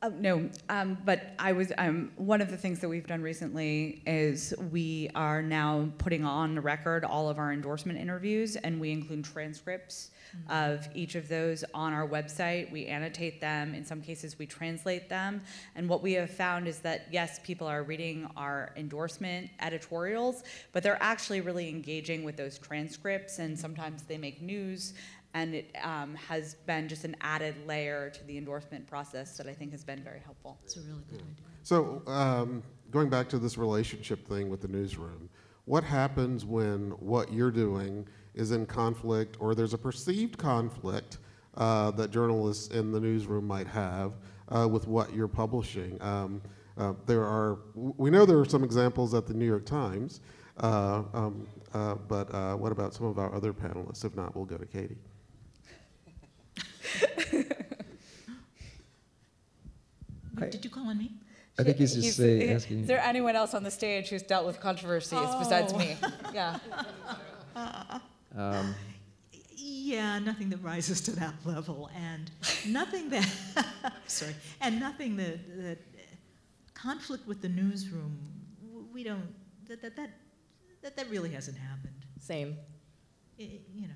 Uh, no, um, but I was um, one of the things that we've done recently is we are now putting on the record all of our endorsement interviews, and we include transcripts of each of those on our website. We annotate them. In some cases, we translate them. And what we have found is that yes, people are reading our endorsement editorials, but they're actually really engaging with those transcripts, and sometimes they make news and it um, has been just an added layer to the endorsement process that I think has been very helpful. It's a really good idea. So, um, going back to this relationship thing with the newsroom, what happens when what you're doing is in conflict or there's a perceived conflict uh, that journalists in the newsroom might have uh, with what you're publishing? Um, uh, there are, we know there are some examples at the New York Times, uh, um, uh, but uh, what about some of our other panelists? If not, we'll go to Katie. I- Did you call on me? I think he's just say, Is asking. there anyone else on the stage who's dealt with controversies besides Oh. me? Yeah. Um, Yeah, nothing that rises to that level, and nothing that, sorry, and nothing that, that, conflict with the newsroom, we don't, that, that, that, that, that really hasn't happened. Same. I- I- you know,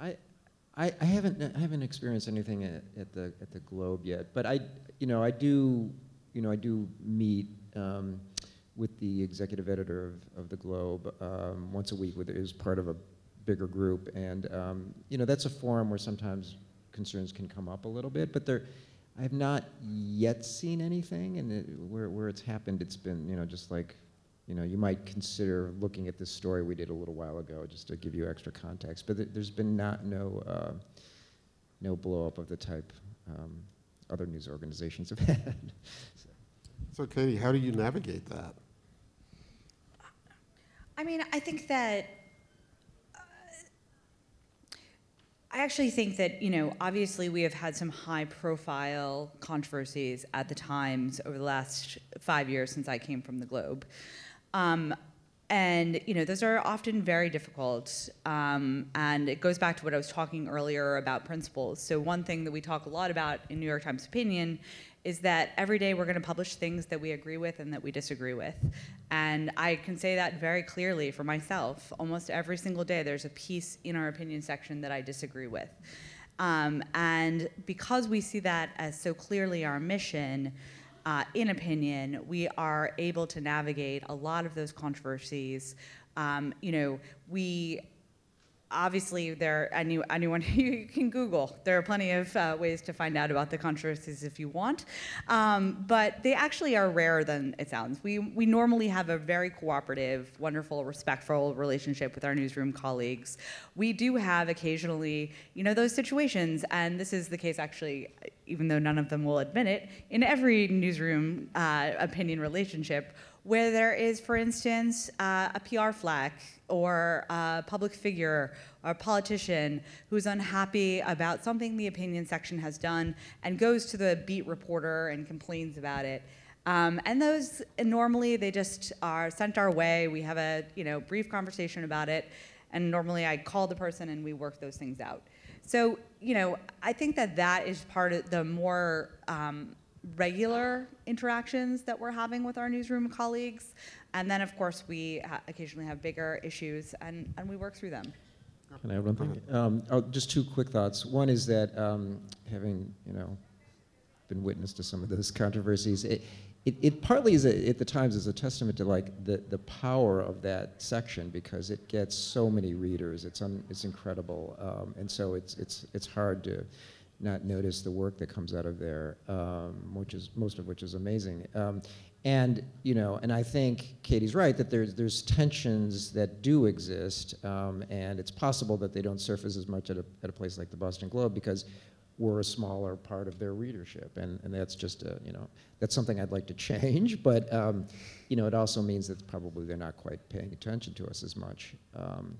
I, I, I haven't, I haven't experienced anything at, at the, at the Globe yet, but I, you know, I do, you know, I do meet um, with the executive editor of, of the Globe um, once a week with, as part of a bigger group, and, um, you know, that's a forum where sometimes concerns can come up a little bit, but there, I have not yet seen anything, and it, where, where it's happened, it's been, you know, just like, you know, you might consider looking at this story we did a little while ago, just to give you extra context. But th- there's been not no uh, no blow up of the type um, other news organizations have had. So, Katie, how do you navigate that? I mean, I think that. uh, I actually think that, you know, obviously we have had some high profile controversies at the Times over the last five years since I came from the Globe. Um, and, you know, those are often very difficult. Um, and it goes back to what I was talking earlier about principles. So, one thing that we talk a lot about in New York Times Opinion is that every day we're going to publish things that we agree with and that we disagree with. And I can say that very clearly for myself. Almost every single day, there's a piece in our opinion section that I disagree with. Um, and because we see that as so clearly our mission, uh, in opinion, we are able to navigate a lot of those controversies. Um, you know, we obviously there any, anyone you can google. There are plenty of uh, ways to find out about the controversies if you want. Um, but they actually are rarer than it sounds. We, we normally have a very cooperative wonderful respectful relationship with our newsroom colleagues. We do have occasionally you know those situations and this is the case actually even though none of them will admit it in every newsroom uh, opinion relationship where there is, for instance, uh, a PR flack or a public figure or a politician who's unhappy about something the opinion section has done and goes to the beat reporter and complains about it. Um, and those normally they just are sent our way. We have a you know brief conversation about it, and normally I call the person and we work those things out. So you know I think that that is part of the more um, regular interactions that we're having with our newsroom colleagues. And then, of course, we ha- occasionally have bigger issues and, and we work through them. Can I have one thing? Um, oh, just two quick thoughts. One is that um, having you know been witness to some of those controversies, it, it, it partly is a, at the times is a testament to like the, the power of that section because it gets so many readers. It's un, it's incredible, um, and so it's it's it's hard to not notice the work that comes out of there, um, which is most of which is amazing. Um, and you know, and I think Katie's right that there's there's tensions that do exist, um, and it's possible that they don't surface as much at a, at a place like the Boston Globe because we're a smaller part of their readership, and, and that's just a, you know that's something I'd like to change. But um, you know, it also means that probably they're not quite paying attention to us as much. Um,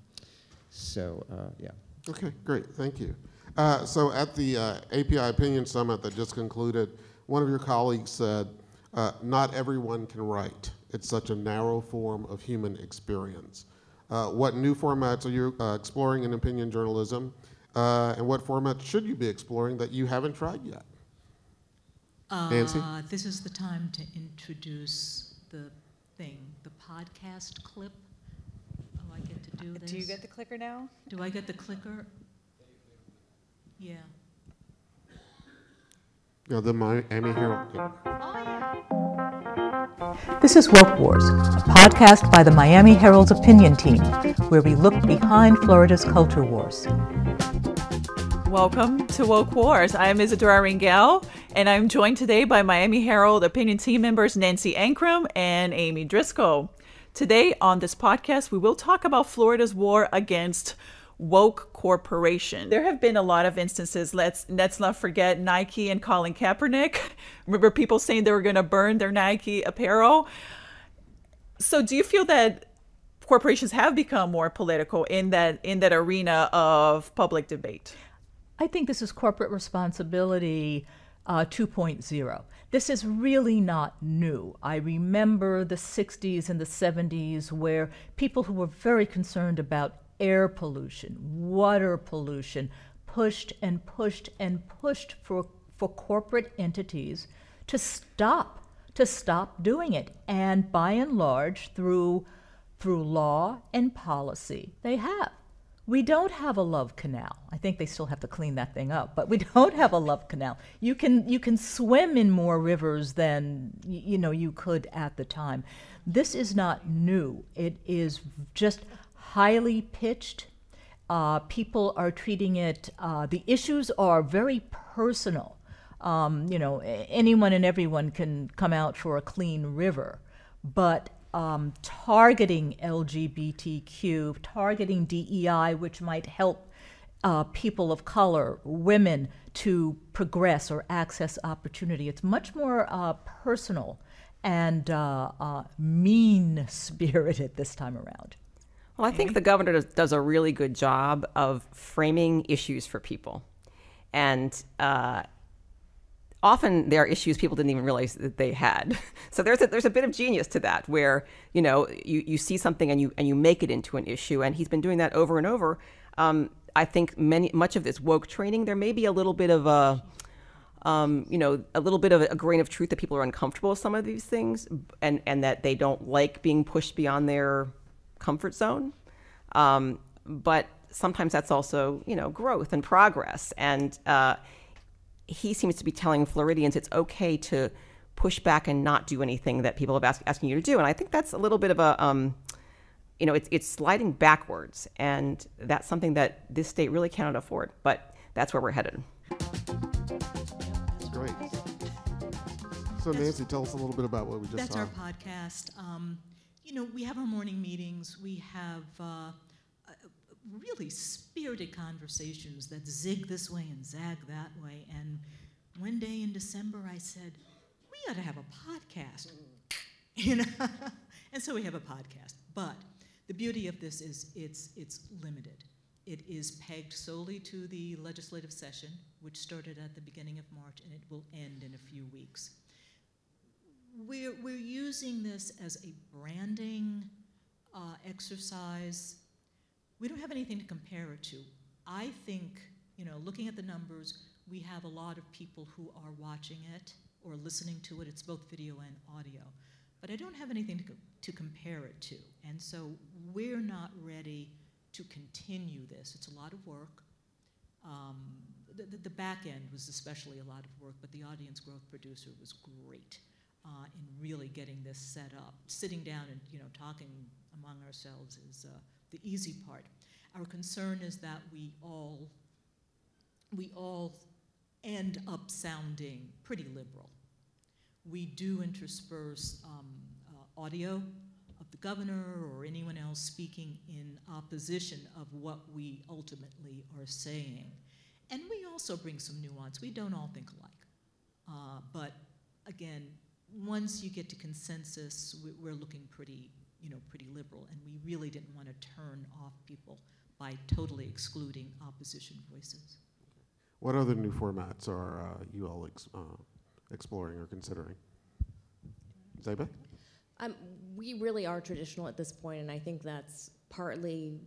so uh, yeah. Okay, great, thank you. Uh, so at the uh, API Opinion Summit that just concluded, one of your colleagues said, uh, not everyone can write. It's such a narrow form of human experience. Uh, what new formats are you uh, exploring in opinion journalism? Uh, and what formats should you be exploring that you haven't tried yet? Nancy? Uh, This is the time to introduce the thing, the podcast clip. Oh, I get to do this? Do you get the clicker now? Do I get the clicker? Yeah. Yeah, the Miami Herald. Oh, yeah. This is Woke Wars, a podcast by the Miami Herald's opinion team, where we look behind Florida's culture wars. Welcome to Woke Wars. I am Isadora Rangel, and I'm joined today by Miami Herald opinion team members Nancy Ancrum and Amy Driscoll. Today on this podcast, we will talk about Florida's war against woke corporation. There have been a lot of instances. Let's let's not forget Nike and Colin Kaepernick. Remember people saying they were going to burn their Nike apparel. So, do you feel that corporations have become more political in that in that arena of public debate? I think this is corporate responsibility uh, 2.0. This is really not new. I remember the 60s and the 70s where people who were very concerned about air pollution, water pollution, pushed and pushed and pushed for, for corporate entities to stop, to stop doing it. And by and large, through, through law and policy, they have. We don't have a love canal. I think they still have to clean that thing up, but we don't have a love canal. You can you can swim in more rivers than you know you could at the time. This is not new. It is just highly pitched. Uh, people are treating it. Uh, the issues are very personal. Um, you know, anyone and everyone can come out for a clean river, but um, targeting LGBTQ, targeting DEI, which might help uh, people of color, women to progress or access opportunity. It's much more uh, personal and uh, uh, mean spirited this time around. Well, I think the governor does, does a really good job of framing issues for people. And uh, often there are issues people didn't even realize that they had. So there's a, there's a bit of genius to that where, you know, you, you see something and you, and you make it into an issue. And he's been doing that over and over. Um, I think many, much of this woke training, there may be a little bit of a, um, you know, a little bit of a grain of truth that people are uncomfortable with some of these things and, and that they don't like being pushed beyond their comfort zone. Um, but sometimes that's also, you know, growth and progress. And uh, he seems to be telling Floridians it's okay to push back and not do anything that people have asked, asking you to do. And I think that's a little bit of a, um, you know, it's, it's sliding backwards. And that's something that this state really cannot afford. But that's where we're headed. That's great. So Nancy, tell us a little bit about what we just That's saw. our podcast. Um, you know, we have our morning meetings. We have uh, uh, really spirited conversations that zig this way and zag that way. And one day in December, I said, "We ought to have a podcast." You know, and so we have a podcast. But the beauty of this is it's it's limited. It is pegged solely to the legislative session, which started at the beginning of March, and it will end in a few weeks we're, we're using this as a branding uh, exercise. We don't have anything to compare it to. I think, you know, looking at the numbers, we have a lot of people who are watching it or listening to it. It's both video and audio. But I don't have anything to, co- to compare it to. And so we're not ready to continue this. It's a lot of work. Um, the, the, the back end was especially a lot of work, but the audience growth producer was great uh, in really getting this set up. Sitting down and you know talking among ourselves is uh, the easy part. Our concern is that we all we all end up sounding pretty liberal. We do intersperse um, uh, audio of the governor or anyone else speaking in opposition of what we ultimately are saying. And we also bring some nuance. We don't all think alike. Uh, but again, once you get to consensus, we- we're looking pretty, you know, pretty liberal, and we really didn't want to turn off people by totally excluding opposition voices. What other new formats are uh, you all ex- uh, exploring or considering? Zeba? Um, we really are traditional at this point, and I think that's partly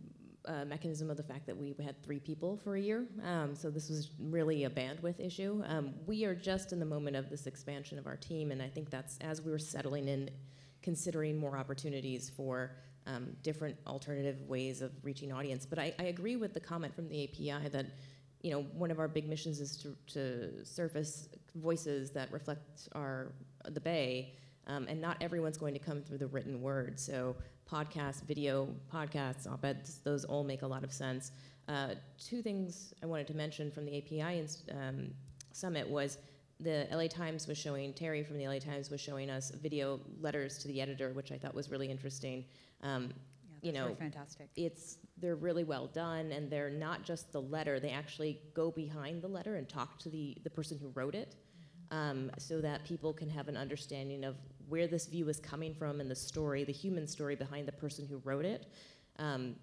a mechanism of the fact that we had three people for a year. Um, so this was really a bandwidth issue. Um, we are just in the moment of this expansion of our team, and I think that's as we were settling in, considering more opportunities for um, different alternative ways of reaching audience. But I, I agree with the comment from the API that you know one of our big missions is to, to surface voices that reflect our the Bay. Um, and not everyone's going to come through the written word. So podcasts, video podcasts, op-eds, those all make a lot of sense. Uh, two things I wanted to mention from the API um, summit was the LA Times was showing, Terry from the LA Times was showing us video letters to the editor, which I thought was really interesting. Um, Yeah, you know, fantastic. it's they're really well done and they're not just the letter they actually go behind the letter and talk to the, the person who wrote it um, so that people can have an understanding of where this view is coming from and the story the human story behind the person who wrote it um,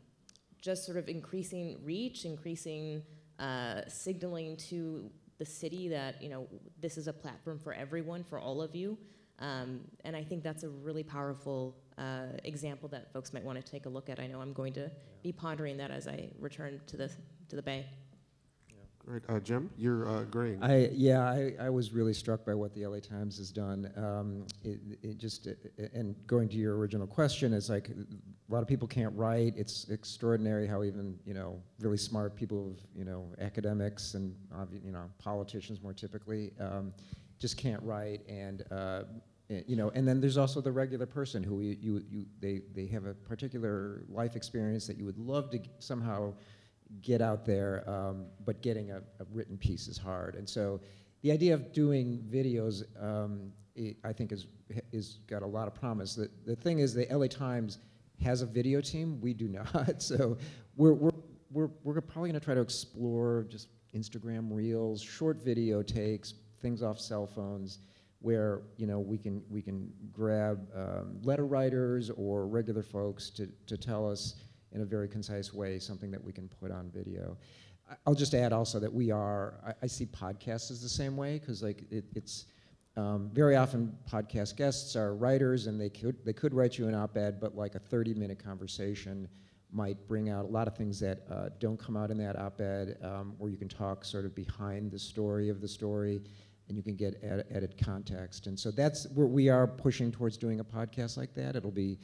just sort of increasing reach increasing uh, signaling to the city that you know this is a platform for everyone for all of you um, and I think that's a really powerful uh, example that folks might want to take a look at. I know I'm going to be pondering that as I return to the to the Bay. Great. Uh, Jim, you're uh, agreeing. I, yeah, I, I was really struck by what the LA Times has done. Um, it, it just, it, and going to your original question, is like a lot of people can't write. It's extraordinary how even, you know, really smart people, of you know, academics and, you know, politicians more typically, um, just can't write. And, uh, eh, you know, and then there's also the regular person who you, you, you they, they have a particular life experience that you would love to somehow get out there, um, but getting a, a written piece is hard. And so the idea of doing videos, um, i I think, is, is got a lot of promise. The, the thing is, the LA Times has a video team. We do not. So we're, we're, we're, we're probably going to try to explore just Instagram reels, short video takes, things off cell phones where you know we can we can grab um, letter writers or regular folks to, to tell us in a very concise way something that we can put on video. I'll just add also that we are I, I see podcasts as the same way because like it, it's um, very often podcast guests are writers and they could they could write you an op-ed but like a 30 minute conversation might bring out a lot of things that uh, don't come out in that op-ed um, where you can talk sort of behind the story of the story and you can get ed- added context. And so that's where we are pushing towards doing a podcast like that. It'll be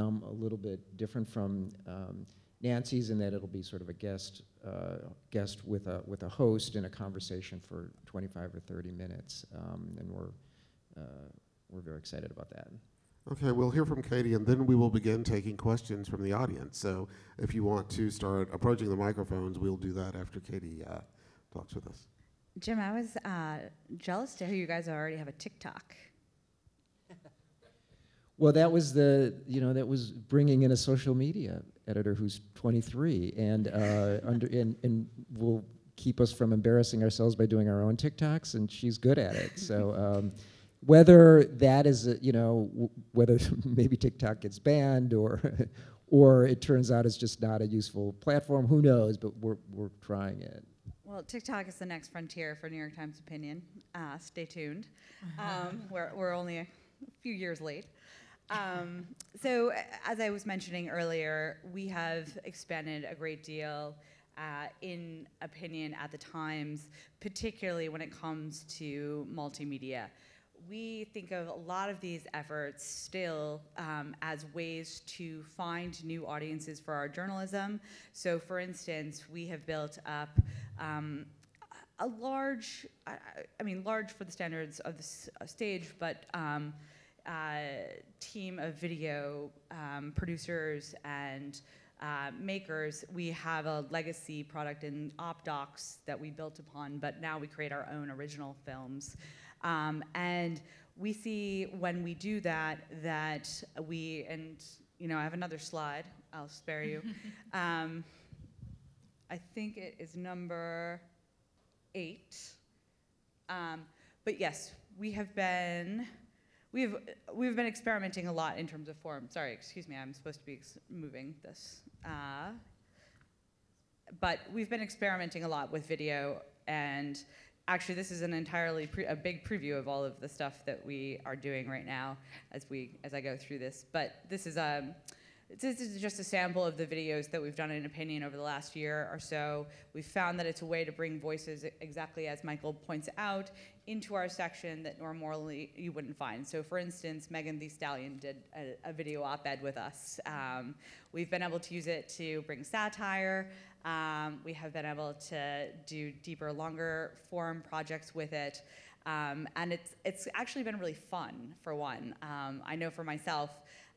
um, a little bit different from um, Nancy's in that it'll be sort of a guest uh, guest with a with a host in a conversation for 25 or 30 minutes, um, and we're uh, we're very excited about that. Okay, we'll hear from Katie, and then we will begin taking questions from the audience. So if you want to start approaching the microphones, we'll do that after Katie uh, talks with us. Jim, I was uh, jealous to hear you guys already have a TikTok. Well, that was the, you know, that was bringing in a social media editor who's 23 and, uh, under, and, and will keep us from embarrassing ourselves by doing our own TikToks, and she's good at it. So um, whether that is, a, you know, w- whether maybe TikTok gets banned or, or it turns out it's just not a useful platform, who knows? But we're, we're trying it. Well, TikTok is the next frontier for New York Times opinion. Uh, stay tuned. Um, we're, we're only a few years late. Um, so, as I was mentioning earlier, we have expanded a great deal uh, in opinion at the Times, particularly when it comes to multimedia. We think of a lot of these efforts still um, as ways to find new audiences for our journalism. So, for instance, we have built up um, a large, I, I- mean, large for the standards of the uh, stage, but um, uh, team of video um, producers and uh, makers. We have a legacy product in OpDocs that we built upon, but now we create our own original films. Um, and we see when we do that, that we, and you know, I have another slide, I'll spare you. um, I think it is number eight. Um, but yes, we have been we've we've been experimenting a lot in terms of form. Sorry, excuse me, I'm supposed to be moving this. Uh, but we've been experimenting a lot with video and actually this is an entirely a big preview of all of the stuff that we are doing right now as we as I go through this but this is um this is just a sample of the videos that we've done in opinion over the last year or so. We've found that it's a way to bring voices exactly as Michael points out into our section that normally you wouldn't find. So for instance, Megan Thee Stallion did a, a video op-ed with us. Um, we've been able to use it to bring satire. Um, we have been able to do deeper, longer form projects with it. Um, and it's, it's actually been really fun, for one. Um, I know for myself,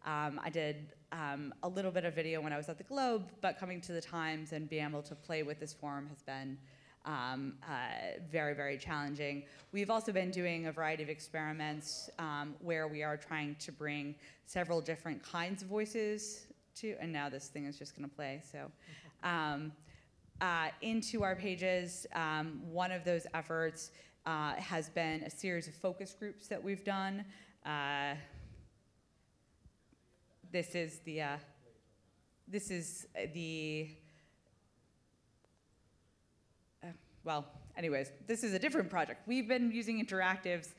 um, I did um, a little bit of video when I was at the Globe, but coming to the Times and being able to play with this form has been um, uh, very, very challenging. We've also been doing a variety of experiments um, where we are trying to bring several different kinds of voices to, and now this thing is just going to play. So, um, uh, into our pages, um, one of those efforts uh, has been a series of focus groups that we've done. Uh, this is the, uh, this is the, uh, well, anyways, this is a different project. We've been using interactives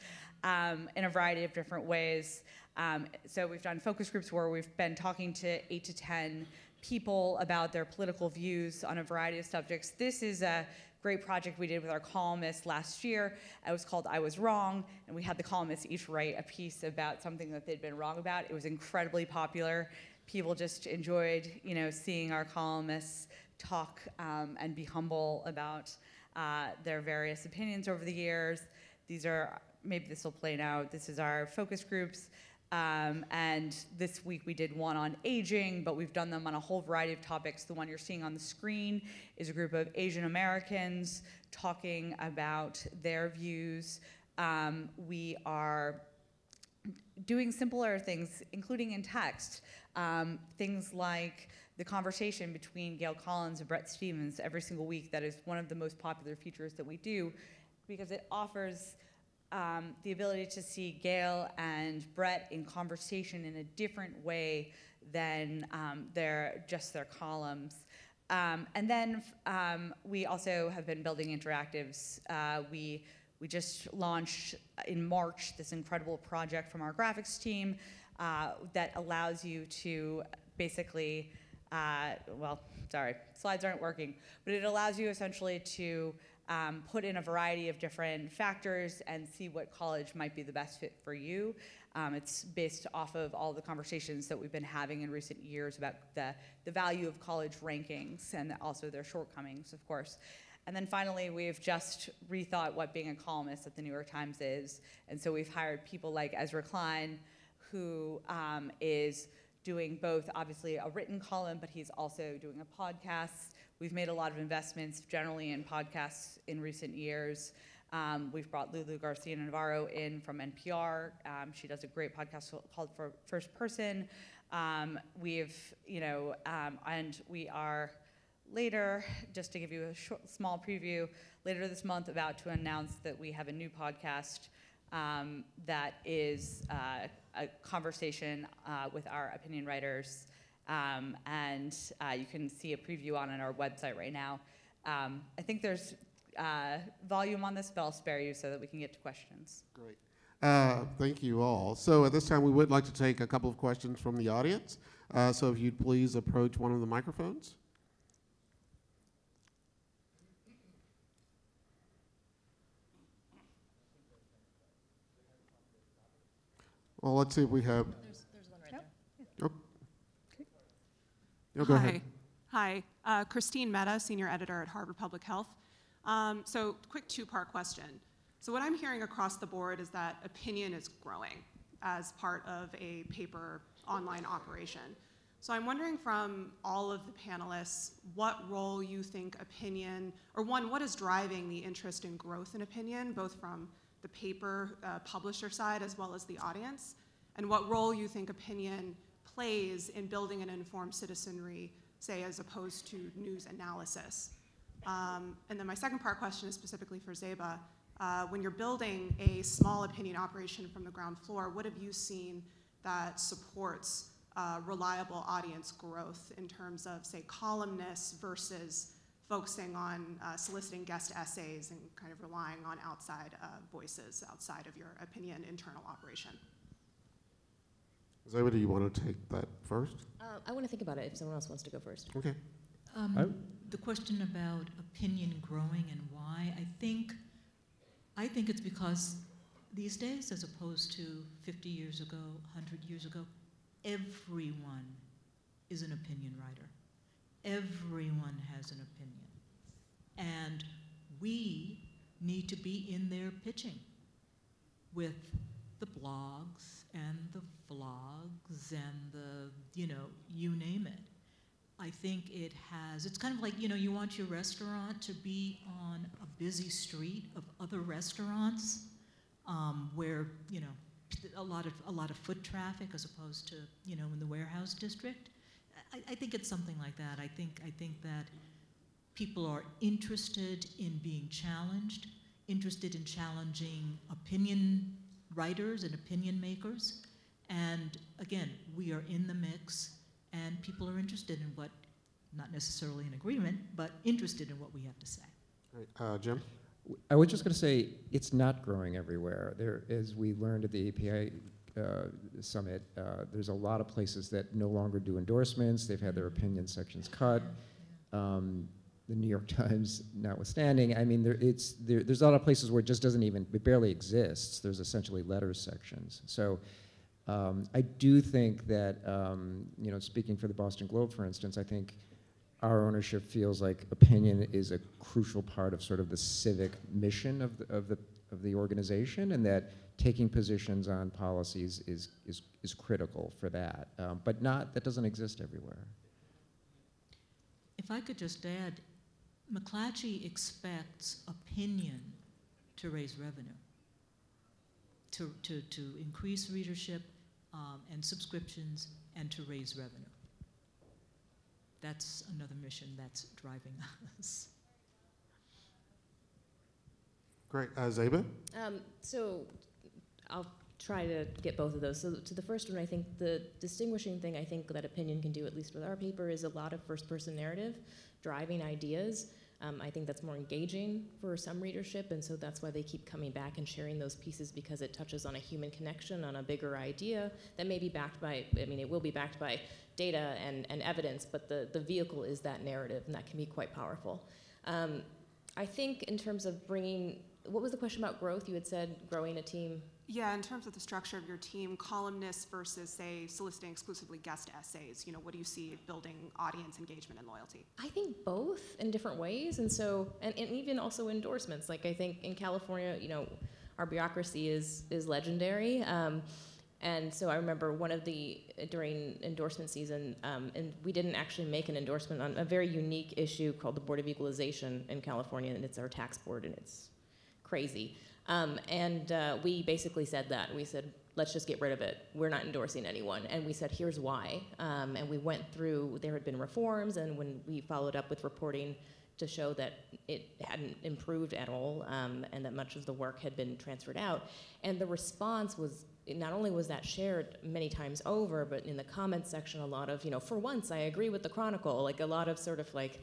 um, in a variety of different ways. Um, so we've done focus groups where we've been talking to eight to 10 people about their political views on a variety of subjects. This is a great project we did with our columnists last year. It was called I Was Wrong, and we had the columnists each write a piece about something that they'd been wrong about. It was incredibly popular. People just enjoyed, you know, seeing our columnists talk um, and be humble about uh, their various opinions over the years. These are, maybe this will play now, this is our focus groups. Um, and this week we did one on aging, but we've done them on a whole variety of topics. The one you're seeing on the screen is a group of Asian Americans talking about their views. Um, we are doing simpler things, including in text. Um, things like the conversation between Gail Collins and Bret Stephens every single week. That is one of the most popular features that we do because it offers um, the ability to see Gail and Bret in conversation in a different way than um, their just their columns. Um, and then um, we also have been building interactives. Uh, we we just launched in March this incredible project from our graphics team uh, that allows you to basically, uh, well, sorry, slides aren't working, but it allows you essentially to um, put in a variety of different factors and see what college might be the best fit for you. Um, it's based off of all the conversations that we've been having in recent years about the, the value of college rankings and also their shortcomings, of course. And then finally, we've just rethought what being a columnist at the New York Times is. And so we've hired people like Ezra Klein, who um, is doing both, obviously, a written column, but he's also doing a podcast We've made a lot of investments generally in podcasts in recent years. Um, we've brought Lulu Garcia Navarro in from NPR. Um, she does a great podcast called For First Person. Um, we've, you know, um, and we are later, just to give you a short, small preview, later this month about to announce that we have a new podcast um, that is uh, a conversation uh, with our opinion writers um, and uh, you can see a preview on, on our website right now. Um, I think there's uh, volume on this, but I'll spare you so that we can get to questions. Great. Uh, thank you all. So at this time, we would like to take a couple of questions from the audience. Uh, so if you'd please approach one of the microphones. Well, let's see if we have. There's, there's one right there. Go Hi. ahead. Hi, uh, Christine Mehta, Senior Editor at Harvard Public Health. Um, so, quick two part question. So, what I'm hearing across the board is that opinion is growing as part of a paper online operation. So, I'm wondering from all of the panelists what role you think opinion, or one, what is driving the interest in growth in opinion, both from the paper uh, publisher side as well as the audience, and what role you think opinion plays in building an informed citizenry, say, as opposed to news analysis. Um, and then my second part question is specifically for Zeba. Uh, when you're building a small opinion operation from the ground floor, what have you seen that supports uh, reliable audience growth in terms of, say, columnists versus focusing on uh, soliciting guest essays and kind of relying on outside uh, voices outside of your opinion internal operation? Zeba, do you want to take that first? Uh, I want to think about it if someone else wants to go first. Okay. Um, the question about opinion growing and why, I think, I think it's because these days, as opposed to 50 years ago, 100 years ago, everyone is an opinion writer. Everyone has an opinion. And we need to be in there pitching with the blogs and the vlogs and the, you know, you name it. I think it has, it's kind of like, you know, you want your restaurant to be on a busy street of other restaurants um, where, you know, a lot of, a lot of foot traffic as opposed to, you know, in the warehouse district. I, I think it's something like that. I think, I think that people are interested in being challenged, interested in challenging opinion writers and opinion makers. And again, we are in the mix, and people are interested in what, not necessarily in agreement, but interested in what we have to say. Uh, Jim? I was just going to say, it's not growing everywhere. There, as we learned at the API uh, summit, uh, there's a lot of places that no longer do endorsements. They've had their opinion sections cut. Um, the New York Times notwithstanding, I mean, there, it's, there, there's a lot of places where it just doesn't even, it barely exists. There's essentially letters sections. So um, I do think that, um, you know, speaking for the Boston Globe, for instance, I think our ownership feels like opinion is a crucial part of sort of the civic mission of the, of the, of the organization, and that taking positions on policies is, is, is critical for that. Um, but not, that doesn't exist everywhere. If I could just add, McClatchy expects opinion to raise revenue, to, to, to increase readership um, and subscriptions, and to raise revenue. That's another mission that's driving us. Great. Uh, Zeba? Um, so I'll try to get both of those. So to the first one, I think the distinguishing thing I think that opinion can do, at least with our paper, is a lot of first-person narrative, driving ideas. Um, I think that's more engaging for some readership, and so that's why they keep coming back and sharing those pieces because it touches on a human connection, on a bigger idea that may be backed by, I mean, it will be backed by data and, and evidence, but the, the vehicle is that narrative, and that can be quite powerful. Um, I think in terms of bringing, what was the question about growth? You had said growing a team. Yeah, in terms of the structure of your team, columnists versus, say, soliciting exclusively guest essays, you know, what do you see building audience engagement and loyalty? I think both in different ways, and so and, and even also endorsements. Like I think in California, you know, our bureaucracy is is legendary. Um, and so I remember one of the during endorsement season, um, and we didn't actually make an endorsement on a very unique issue called the Board of Equalization in California, and it's our tax board, and it's crazy. Um, and uh, we basically said that. We said, let's just get rid of it. We're not endorsing anyone. And we said, here's why. Um, and we went through, there had been reforms, and when we followed up with reporting to show that it hadn't improved at all um, and that much of the work had been transferred out. And the response was not only was that shared many times over, but in the comments section, a lot of, you know, for once I agree with the Chronicle, like a lot of sort of like,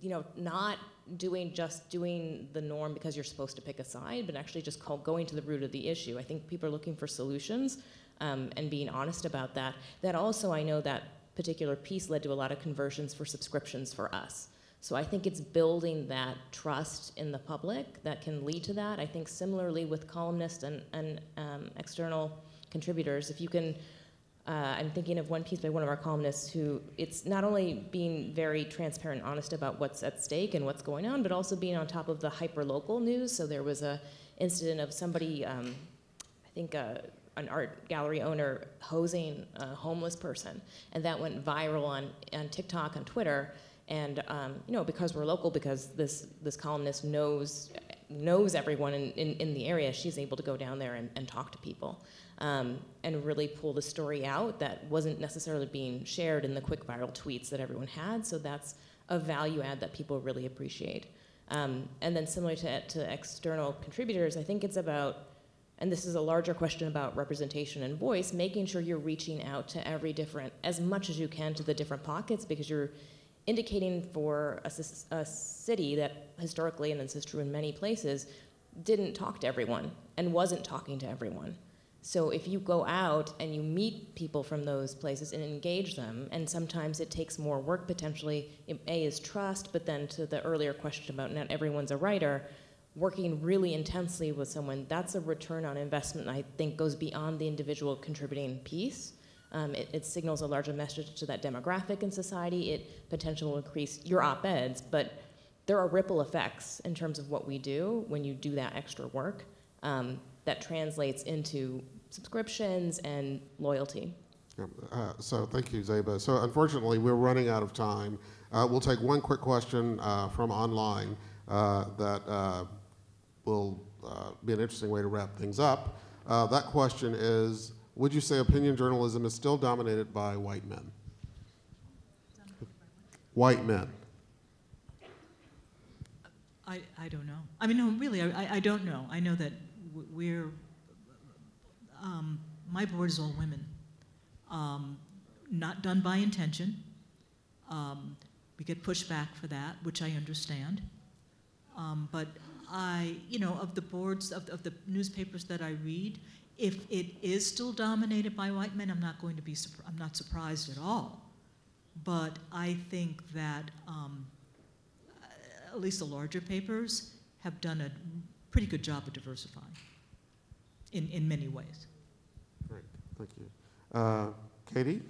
you know, not doing just doing the norm because you're supposed to pick a side, but actually just call, going to the root of the issue. I think people are looking for solutions um, and being honest about that. That also, I know that particular piece led to a lot of conversions for subscriptions for us. So I think it's building that trust in the public that can lead to that. I think similarly with columnists and, and um, external contributors, if you can uh, I'm thinking of one piece by one of our columnists who it's not only being very transparent and honest about what's at stake and what's going on, but also being on top of the hyper-local news. So there was a incident of somebody, um, I think uh, an art gallery owner hosing a homeless person, and that went viral on, on TikTok, on Twitter, and um, you know because we're local, because this this columnist knows knows everyone in, in, in the area, she's able to go down there and, and talk to people um, and really pull the story out that wasn't necessarily being shared in the quick viral tweets that everyone had. So that's a value add that people really appreciate. Um, and then similar to, to external contributors, I think it's about, and this is a larger question about representation and voice, making sure you're reaching out to every different, as much as you can to the different pockets because you're indicating for a, a city that historically, and this is true in many places, didn't talk to everyone and wasn't talking to everyone. So if you go out and you meet people from those places and engage them, and sometimes it takes more work potentially. A is trust, but then to the earlier question about not everyone's a writer, working really intensely with someone, that's a return on investment I think goes beyond the individual contributing piece. Um, it, it signals a larger message to that demographic in society. It potentially will increase your op-eds, but there are ripple effects in terms of what we do when you do that extra work um, that translates into subscriptions and loyalty. Uh, So, thank you, Zeba. So unfortunately, we're running out of time. Uh, We'll take one quick question uh, from online uh, that uh, will uh, be an interesting way to wrap things up. That question is, would you say opinion journalism is still dominated by white men? White men. I, I don't know. I mean, no, really, I, I- don't know. I know that we're, um, my board is all women. Um, not done by intention. Um, we get pushback for that, which I understand. Um, but I, you know, of the boards, of, of the newspapers that I read, if it is still dominated by white men, I'm not going to be, I'm not surprised at all. But I think that, um, at least the larger papers have done a pretty good job of diversifying in, in many ways. Great, thank you. Uh, Katie?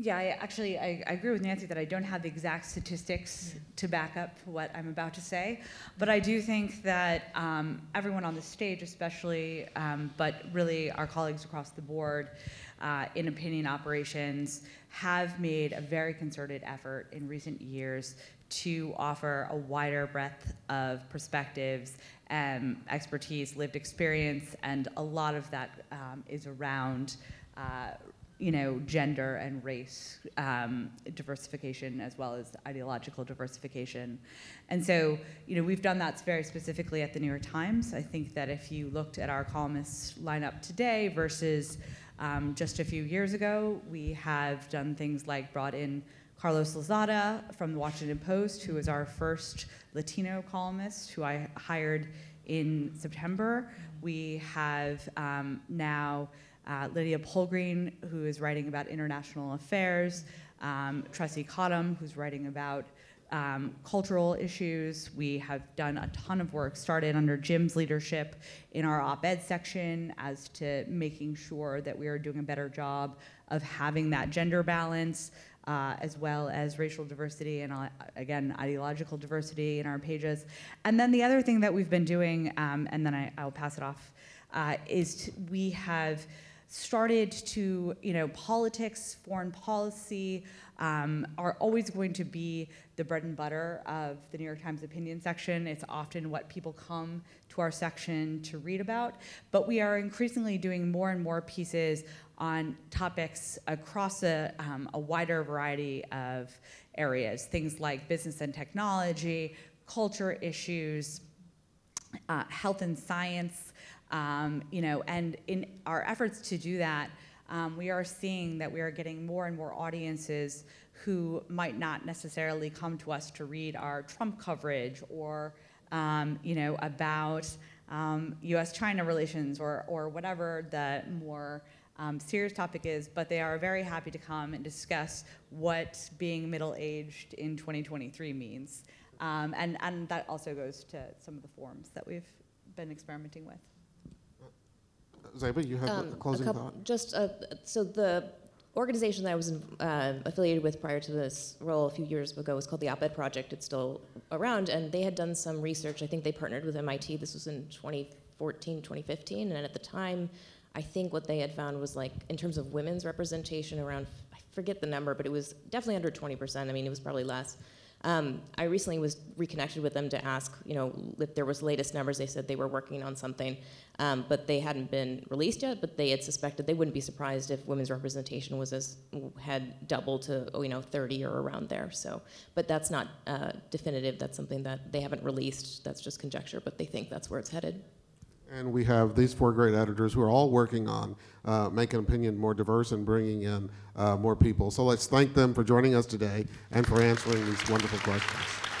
Yeah, I actually, I, I agree with Nancy that I don't have the exact statistics to back up what I'm about to say, but I do think that um, everyone on the stage, especially, um, but really our colleagues across the board uh, in opinion operations, have made a very concerted effort in recent years to offer a wider breadth of perspectives, um, expertise, lived experience, and a lot of that um, is around. Uh, you know, gender and race um, diversification as well as ideological diversification. And so, you know, we've done that very specifically at the New York Times. I think that if you looked at our columnists lineup today versus um, just a few years ago, we have done things like brought in Carlos Lozada from the Washington Post, who is our first Latino columnist, who I hired in September. We have um, now uh, Lydia Polgreen, who is writing about international affairs, um, Tressie Cottom, who's writing about um, cultural issues. We have done a ton of work, started under Jim's leadership in our op ed section as to making sure that we are doing a better job of having that gender balance. Uh, as well as racial diversity and uh, again ideological diversity in our pages and then the other thing that we've been doing um, and then I, i'll pass it off uh, is we have started to, you know, politics, foreign policy um, are always going to be the bread and butter of the New York Times opinion section. It's often what people come to our section to read about. But we are increasingly doing more and more pieces on topics across a, um, a wider variety of areas, things like business and technology, culture issues, uh, health and science, um, you know, and in our efforts to do that, um, we are seeing that we are getting more and more audiences who might not necessarily come to us to read our Trump coverage or, um, you know, about um, U.S.-China relations or, or whatever the more um, serious topic is, but they are very happy to come and discuss what being middle-aged in 2023 means. Um, and, and that also goes to some of the forms that we've been experimenting with. Zeba, you have a Um, closing couple- thought? Just, uh, so the organization that I was uh, affiliated with prior to this role a few years ago was called the Op-Ed Project. It's still around, and they had done some research. I think they partnered with MIT. This was in 2014, 2015, and at the time, I think what they had found was like, in terms of women's representation around, I forget the number, but it was definitely under 20%. I mean, it was probably less. Um, I recently was reconnected with them to ask, you know, if there was latest numbers. They said they were working on something, um, but they hadn't been released yet. But they had suspected they wouldn't be surprised if women's representation was as had doubled to oh, you know 30 or around there. So, but that's not uh, definitive. That's something that they haven't released. That's just conjecture, but they think that's where it's headed. And we have these four great editors who are all working on uh, making opinion more diverse and bringing in uh, more people. So let's thank them for joining us today and for answering these wonderful questions.